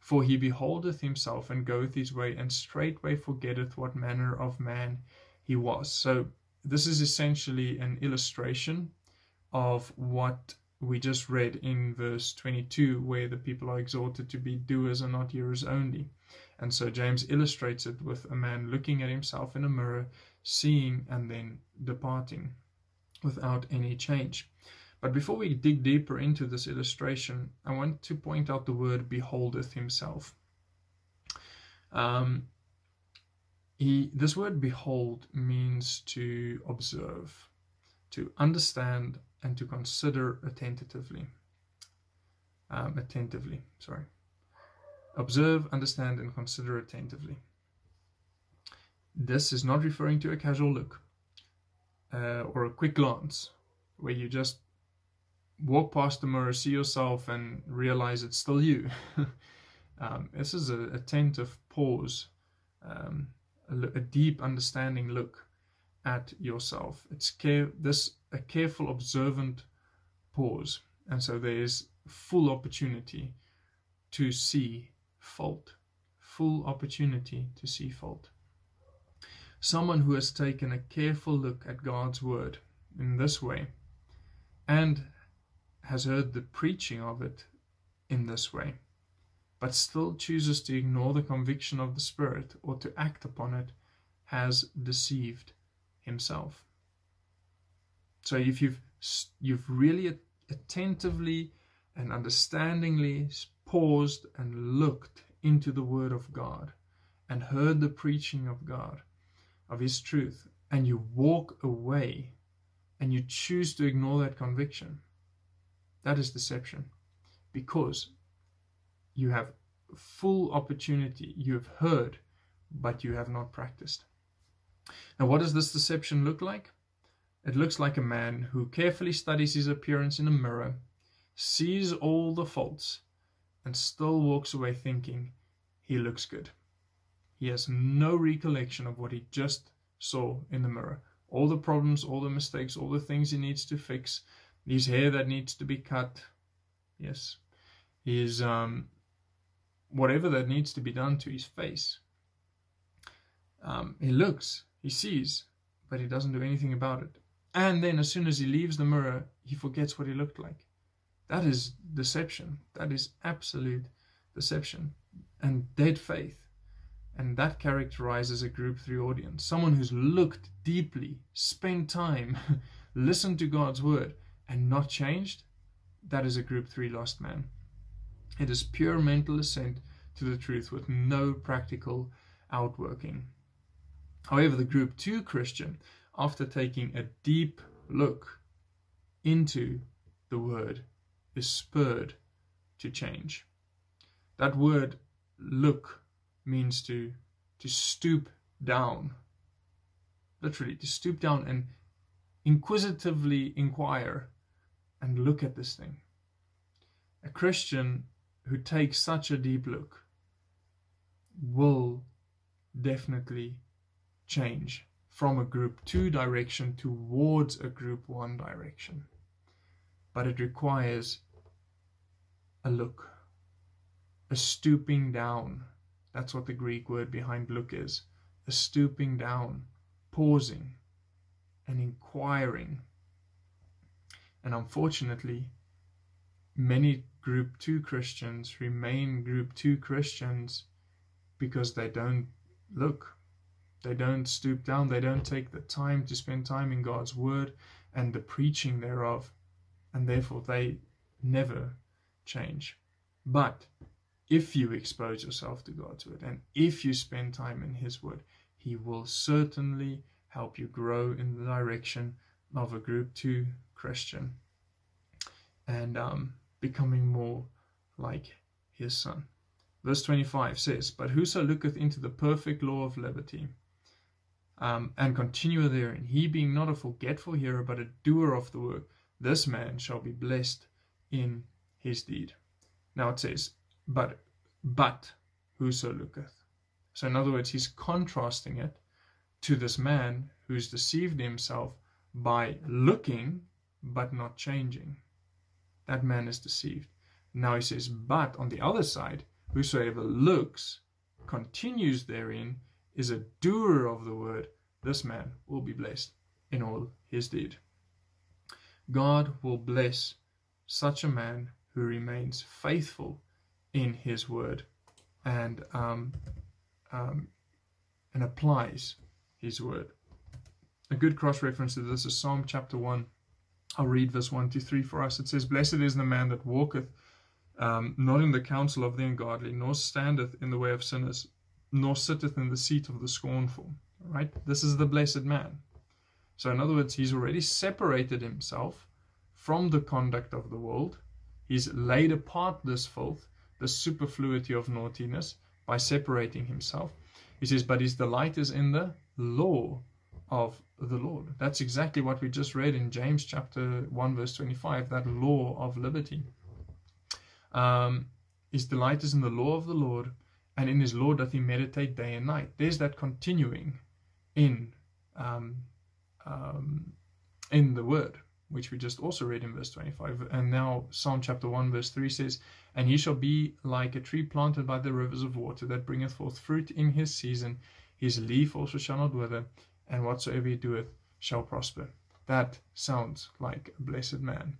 For he beholdeth himself and goeth his way, and straightway forgetteth what manner of man he was. So this is essentially an illustration of what we just read in verse 22, where the people are exhorted to be doers and not hearers only. And so James illustrates it with a man looking at himself in a mirror, seeing and then departing without any change. But before we dig deeper into this illustration, I want to point out the word beholdeth himself. Um, he, this word behold means to observe, to understand, and to consider attentively. Um, attentively, sorry. Observe, understand, and consider attentively. This is not referring to a casual look uh, or a quick glance where you just walk past the mirror, see yourself, and realize it's still you. um, this is a attentive pause, um, a, a, deep understanding look at yourself. It's care this a careful, observant pause, and so there is full opportunity to see fault, full opportunity to see fault. Someone who has taken a careful look at God's Word in this way and has heard the preaching of it in this way, but still chooses to ignore the conviction of the Spirit or to act upon it, has deceived himself. So if you've you've really attentively and understandingly paused and looked into the Word of God and heard the preaching of God, of His truth, and you walk away and you choose to ignore that conviction, that is deception because you have full opportunity, you have heard, but you have not practiced. Now, what does this deception look like? It looks like a man who carefully studies his appearance in a mirror, sees all the faults, and still walks away thinking he looks good. He has no recollection of what he just saw in the mirror. All the problems, all the mistakes, all the things he needs to fix, his hair that needs to be cut. Yes. His um whatever that needs to be done to his face. Um, he looks, he sees, but he doesn't do anything about it. And then as soon as he leaves the mirror, he forgets what he looked like. That is deception. That is absolute deception and dead faith. And that characterizes a group three audience. Someone who's looked deeply, spent time, listened to God's word, and not changed. That is a group three lost man. It is pure mental assent to the truth with no practical outworking. However, the group two Christian, after taking a deep look into the word, is spurred to change. That word look means to to stoop down. Literally, to stoop down and inquisitively inquire and look at this thing. A Christian who takes such a deep look will definitely change from a group 2 direction towards a group 1 direction. But it requires a look, a stooping down. That's what the Greek word behind look is a stooping down, pausing, and inquiring. And unfortunately, many group 2 Christians remain group 2 Christians because they don't look. They don't stoop down. They don't take the time to spend time in God's word and the preaching thereof. And therefore, they never change. But if you expose yourself to God's word and if you spend time in His word, He will certainly help you grow in the direction of a group two Christian. And um, becoming more like his son. Verse 25 says, But whoso looketh into the perfect law of liberty, um, and continue therein, he being not a forgetful hearer, but a doer of the work, this man shall be blessed in his deed. Now it says, But, but whoso looketh. So in other words, he's contrasting it to this man who's deceived himself by looking but not changing that man is deceived. Now he says, but on the other side, whosoever looks, continues therein, is a doer of the word, this man will be blessed in all his deed. God will bless such a man who remains faithful in his word and um, um, and applies his word. A good cross reference to this is Psalm chapter 1 I'll read verse 1 to 3 for us. It says, Blessed is the man that walketh um, not in the counsel of the ungodly, nor standeth in the way of sinners, nor sitteth in the seat of the scornful. Right? This is the blessed man. So, in other words, he's already separated himself from the conduct of the world. He's laid apart this filth, the superfluity of naughtiness, by separating himself. He says, But his delight is in the law of the Lord. That's exactly what we just read in James chapter 1, verse 25, that law of liberty. Um, his delight is in the law of the Lord, and in his law doth he meditate day and night. There's that continuing in um, um, in the word, which we just also read in verse 25. And now Psalm chapter 1, verse 3 says, And he shall be like a tree planted by the rivers of water that bringeth forth fruit in his season. His leaf also shall not wither, and whatsoever he doeth shall prosper. That sounds like a blessed man.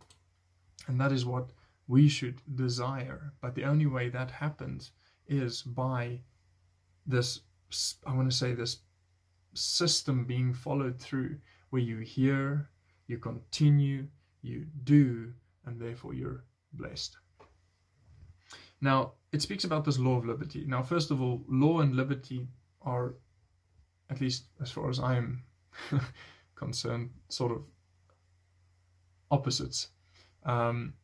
And that is what we should desire. But the only way that happens is by this, I want to say, this system being followed through where you hear, you continue, you do, and therefore you're blessed. Now, it speaks about this law of liberty. Now, first of all, law and liberty are at least as far as I am concerned, sort of opposites. Um,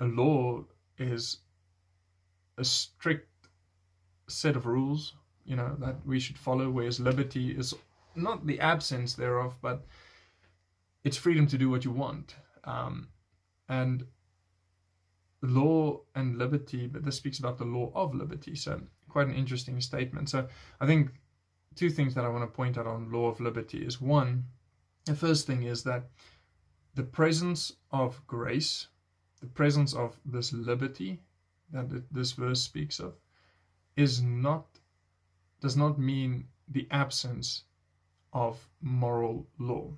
a law is a strict set of rules, you know, that we should follow, whereas liberty is not the absence thereof, but it's freedom to do what you want. Um, and law and liberty, but this speaks about the law of liberty. So quite an interesting statement. So I think two things that I want to point out on law of liberty is one, the first thing is that the presence of grace, the presence of this liberty that this verse speaks of, is not does not mean the absence of moral law.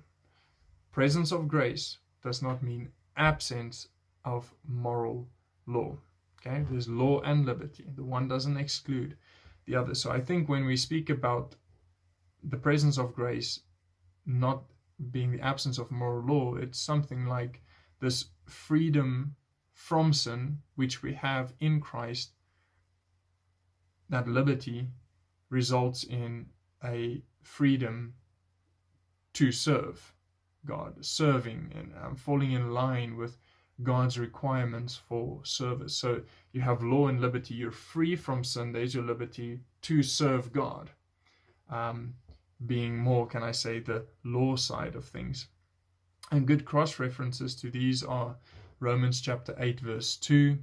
Presence of grace does not mean absence of moral law. Okay, there's law and liberty. The one doesn't exclude the other. So I think when we speak about the presence of grace not being the absence of moral law, it's something like this freedom from sin which we have in Christ. That liberty results in a freedom to serve God, serving and um, falling in line with God's requirements for service. So you have law and liberty. You're free from sin. There's your liberty to serve God. Um, being more, can I say, the law side of things. And good cross references to these are Romans chapter 8, verse 2.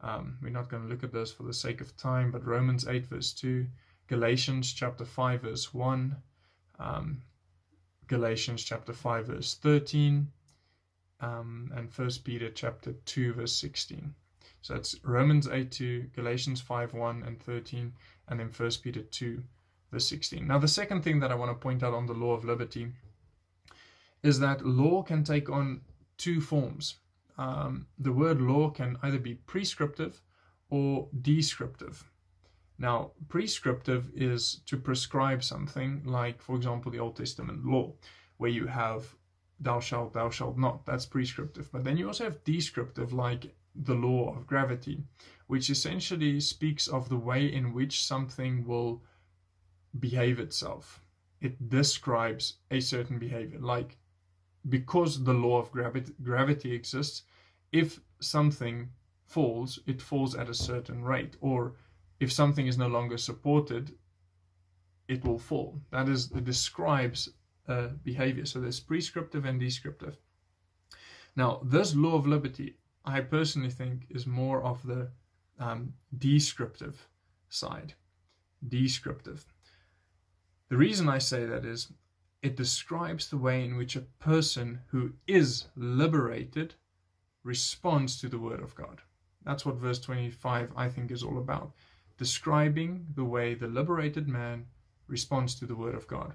Um, we're not going to look at those for the sake of time, but Romans 8, verse 2, Galatians chapter 5, verse 1, um, Galatians chapter 5, verse 13, um, and First Peter chapter 2, verse 16. So it's Romans 8, 2, Galatians 5, 1 and 13, and then First Peter 2, verse 16. Now, the second thing that I want to point out on the law of liberty is that law can take on two forms. Um, the word law can either be prescriptive or descriptive. Now, prescriptive is to prescribe something, like, for example, the Old Testament law, where you have thou shalt, thou shalt not. That's prescriptive. But then you also have descriptive, like the law of gravity, which essentially speaks of the way in which something will behave itself. It describes a certain behavior. Like, because the law of gravity, gravity exists, if something falls, it falls at a certain rate. Or if something is no longer supported, it will fall. That is, it describes behavior. So there's prescriptive and descriptive. Now, this law of liberty, I personally think, is more of the um, descriptive side. Descriptive. The reason I say that is it describes the way in which a person who is liberated responds to the Word of God. That's what verse 25, I think, is all about. Describing the way the liberated man responds to the Word of God.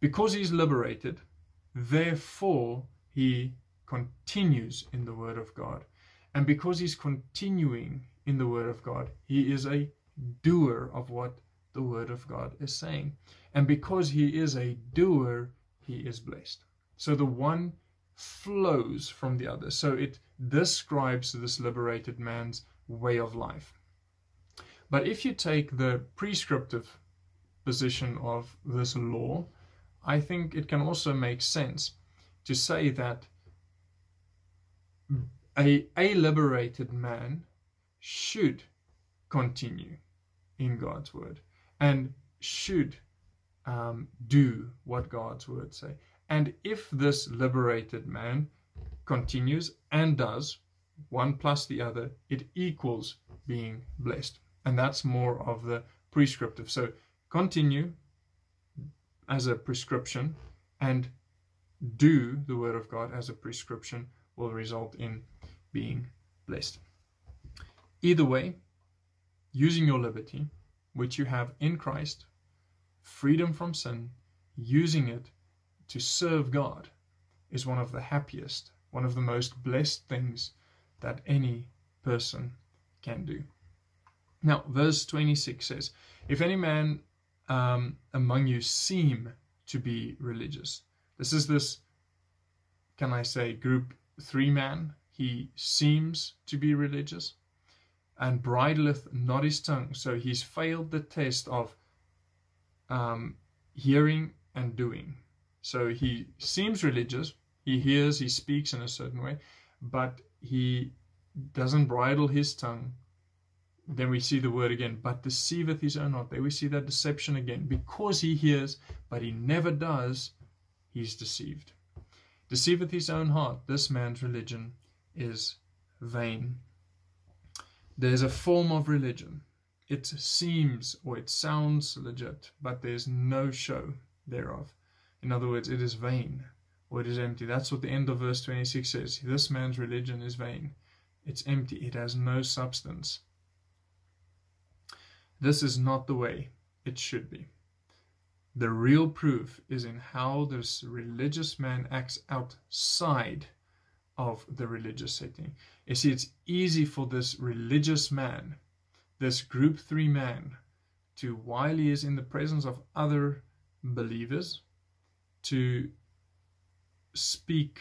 Because he's liberated, therefore he continues in the Word of God. And because he's continuing in the Word of God, he is a doer of what the Word of God is saying. And because he is a doer, he is blessed. So the one flows from the other. So it describes this liberated man's way of life. But if you take the prescriptive position of this law, I think it can also make sense to say that a, a liberated man should continue in God's word and should um, do what God's word say. And if this liberated man continues and does one plus the other, it equals being blessed. And that's more of the prescriptive. So continue as a prescription and do the word of God as a prescription will result in being blessed. Either way, using your liberty, which you have in Christ, freedom from sin, using it to serve God is one of the happiest, one of the most blessed things that any person can do. Now, verse 26 says, If any man um, among you seem to be religious, this is this, can I say, group three man, he seems to be religious and bridleth not his tongue. So he's failed the test of um, hearing and doing. So he seems religious, he hears, he speaks in a certain way, but he doesn't bridle his tongue. Then we see the word again, but deceiveth his own heart. There we see that deception again. Because he hears, but he never does, he's deceived. Deceiveth his own heart. This man's religion is vain. There's a form of religion it seems or it sounds legit, but there's no show thereof. In other words, it is vain or it is empty. That's what the end of verse 26 says. This man's religion is vain. It's empty. It has no substance. This is not the way it should be. The real proof is in how this religious man acts outside of the religious setting. You see, it's easy for this religious man, this group three man, to, while he is in the presence of other believers, to speak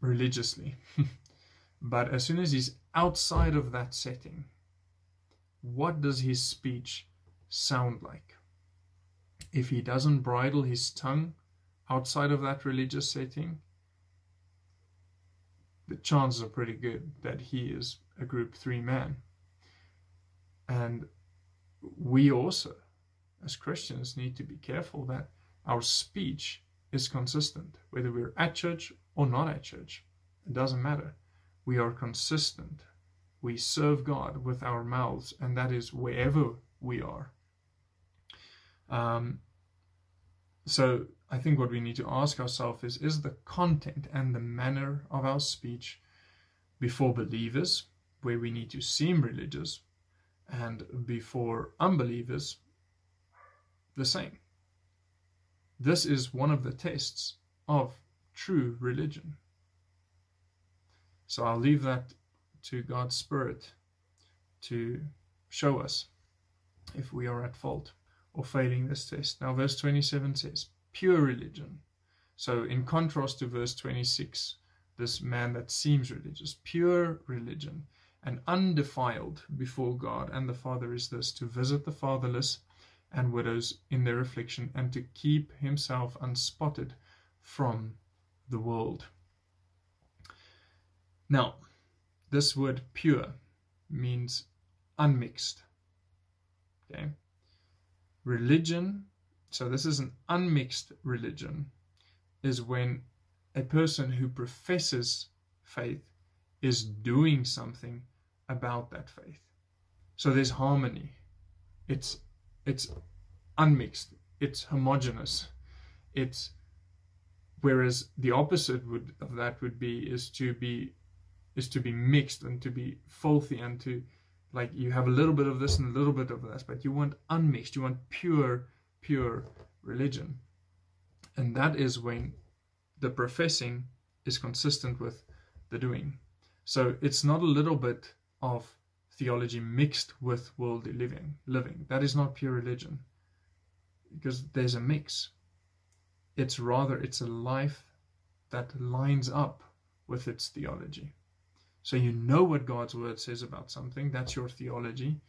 religiously. but as soon as he's outside of that setting, what does his speech sound like? If he doesn't bridle his tongue outside of that religious setting, the chances are pretty good that he is a group three man. And we also, as Christians, need to be careful that our speech is consistent, whether we're at church or not at church. It doesn't matter. We are consistent. We serve God with our mouths, and that is wherever we are. Um, so I think what we need to ask ourselves is is the content and the manner of our speech before believers, where we need to seem religious, and before unbelievers, the same. This is one of the tests of true religion. So I'll leave that to God's Spirit to show us if we are at fault or failing this test. Now, verse 27 says, pure religion. So, in contrast to verse 26, this man that seems religious, pure religion and undefiled before God and the Father is this to visit the fatherless and widows in their affliction, and to keep himself unspotted from the world. Now, this word pure means unmixed. Okay? Religion, so this is an unmixed religion, is when a person who professes faith is doing something about that faith. So there's harmony. It's it's unmixed, it's homogenous. It's whereas the opposite would of that would be is to be is to be mixed and to be filthy and to like you have a little bit of this and a little bit of that, but you want unmixed, you want pure, pure religion. And that is when the professing is consistent with the doing. So it's not a little bit of theology mixed with worldly living. Living that is not pure religion, because there's a mix. It's rather it's a life that lines up with its theology. So you know what God's word says about something. That's your theology,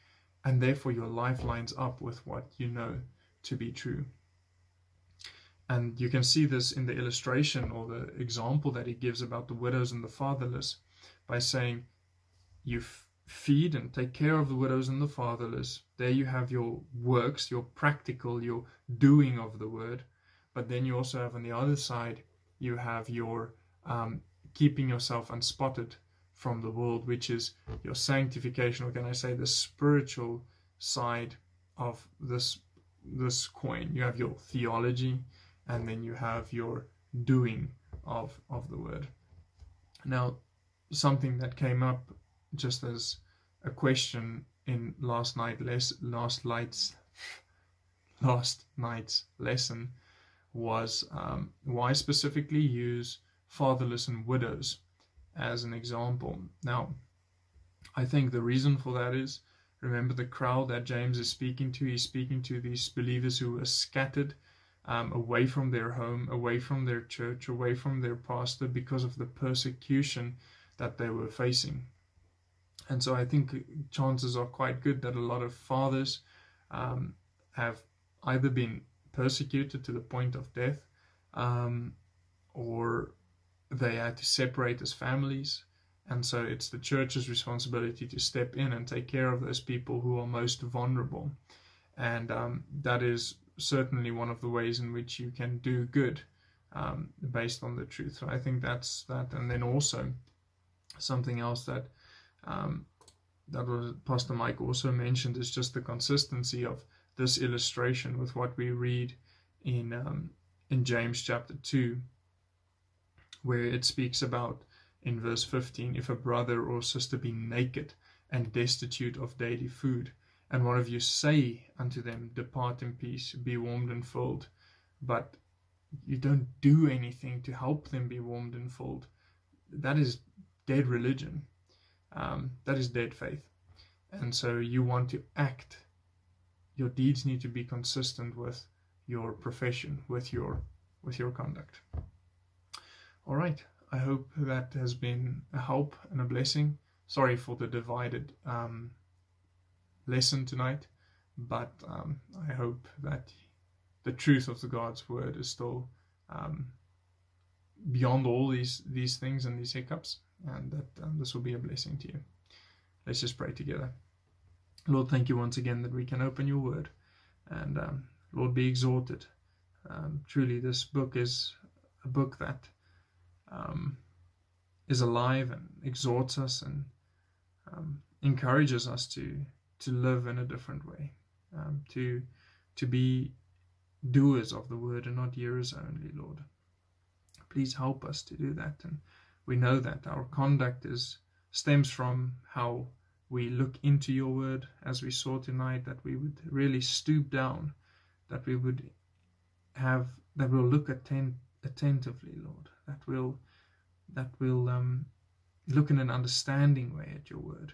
and therefore your life lines up with what you know to be true. And you can see this in the illustration or the example that he gives about the widows and the fatherless by saying, You feed and take care of the widows and the fatherless. There you have your works, your practical, your doing of the word. But then you also have on the other side, you have your um, keeping yourself unspotted from the world, which is your sanctification, or can I say the spiritual side of this this coin. You have your theology, and then you have your doing of of the word. Now, something that came up just as a question in last night les- last night's last night's lesson was um, why specifically use fatherless and widows as an example. Now, I think the reason for that is remember the crowd that James is speaking to. He's speaking to these believers who are scattered um, away from their home, away from their church, away from their pastor because of the persecution that they were facing. And so I think chances are quite good that a lot of fathers um, have either been persecuted to the point of death um, or they had to separate as families. And so it's the church's responsibility to step in and take care of those people who are most vulnerable. And um, that is certainly one of the ways in which you can do good um, based on the truth. So I think that's that. And then also something else that um, that was Pastor Mike also mentioned is just the consistency of this illustration with what we read in um, in James chapter two, where it speaks about in verse 15 if a brother or sister be naked and destitute of daily food, and one of you say unto them, Depart in peace, be warmed and filled, but you don't do anything to help them be warmed and filled, that is dead religion. Um, that is dead faith. And so you want to act. Your deeds need to be consistent with your profession, with your with your conduct. All right. I hope that has been a help and a blessing. Sorry for the divided um, lesson tonight, but um, I hope that the truth of the God's word is still um, beyond all these these things and these hiccups, and that um, this will be a blessing to you. Let's just pray together. Lord, thank you once again that we can open your word, and um, Lord, be exalted. Um, truly, this book is a book that um, is alive and exhorts us and um, encourages us to to live in a different way, um, to to be doers of the word and not hearers only, Lord. Please help us to do that, and we know that our conduct is stems from how we look into your word as we saw tonight that we would really stoop down that we would have that we'll look attent, attentively lord that will that will um, look in an understanding way at your word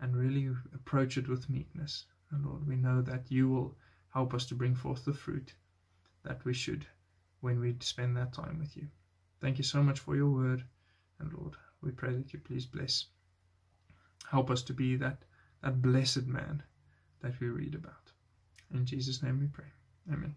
and really approach it with meekness and lord we know that you will help us to bring forth the fruit that we should when we spend that time with you thank you so much for your word and lord we pray that you please bless Help us to be that, that blessed man that we read about. In Jesus' name we pray. Amen.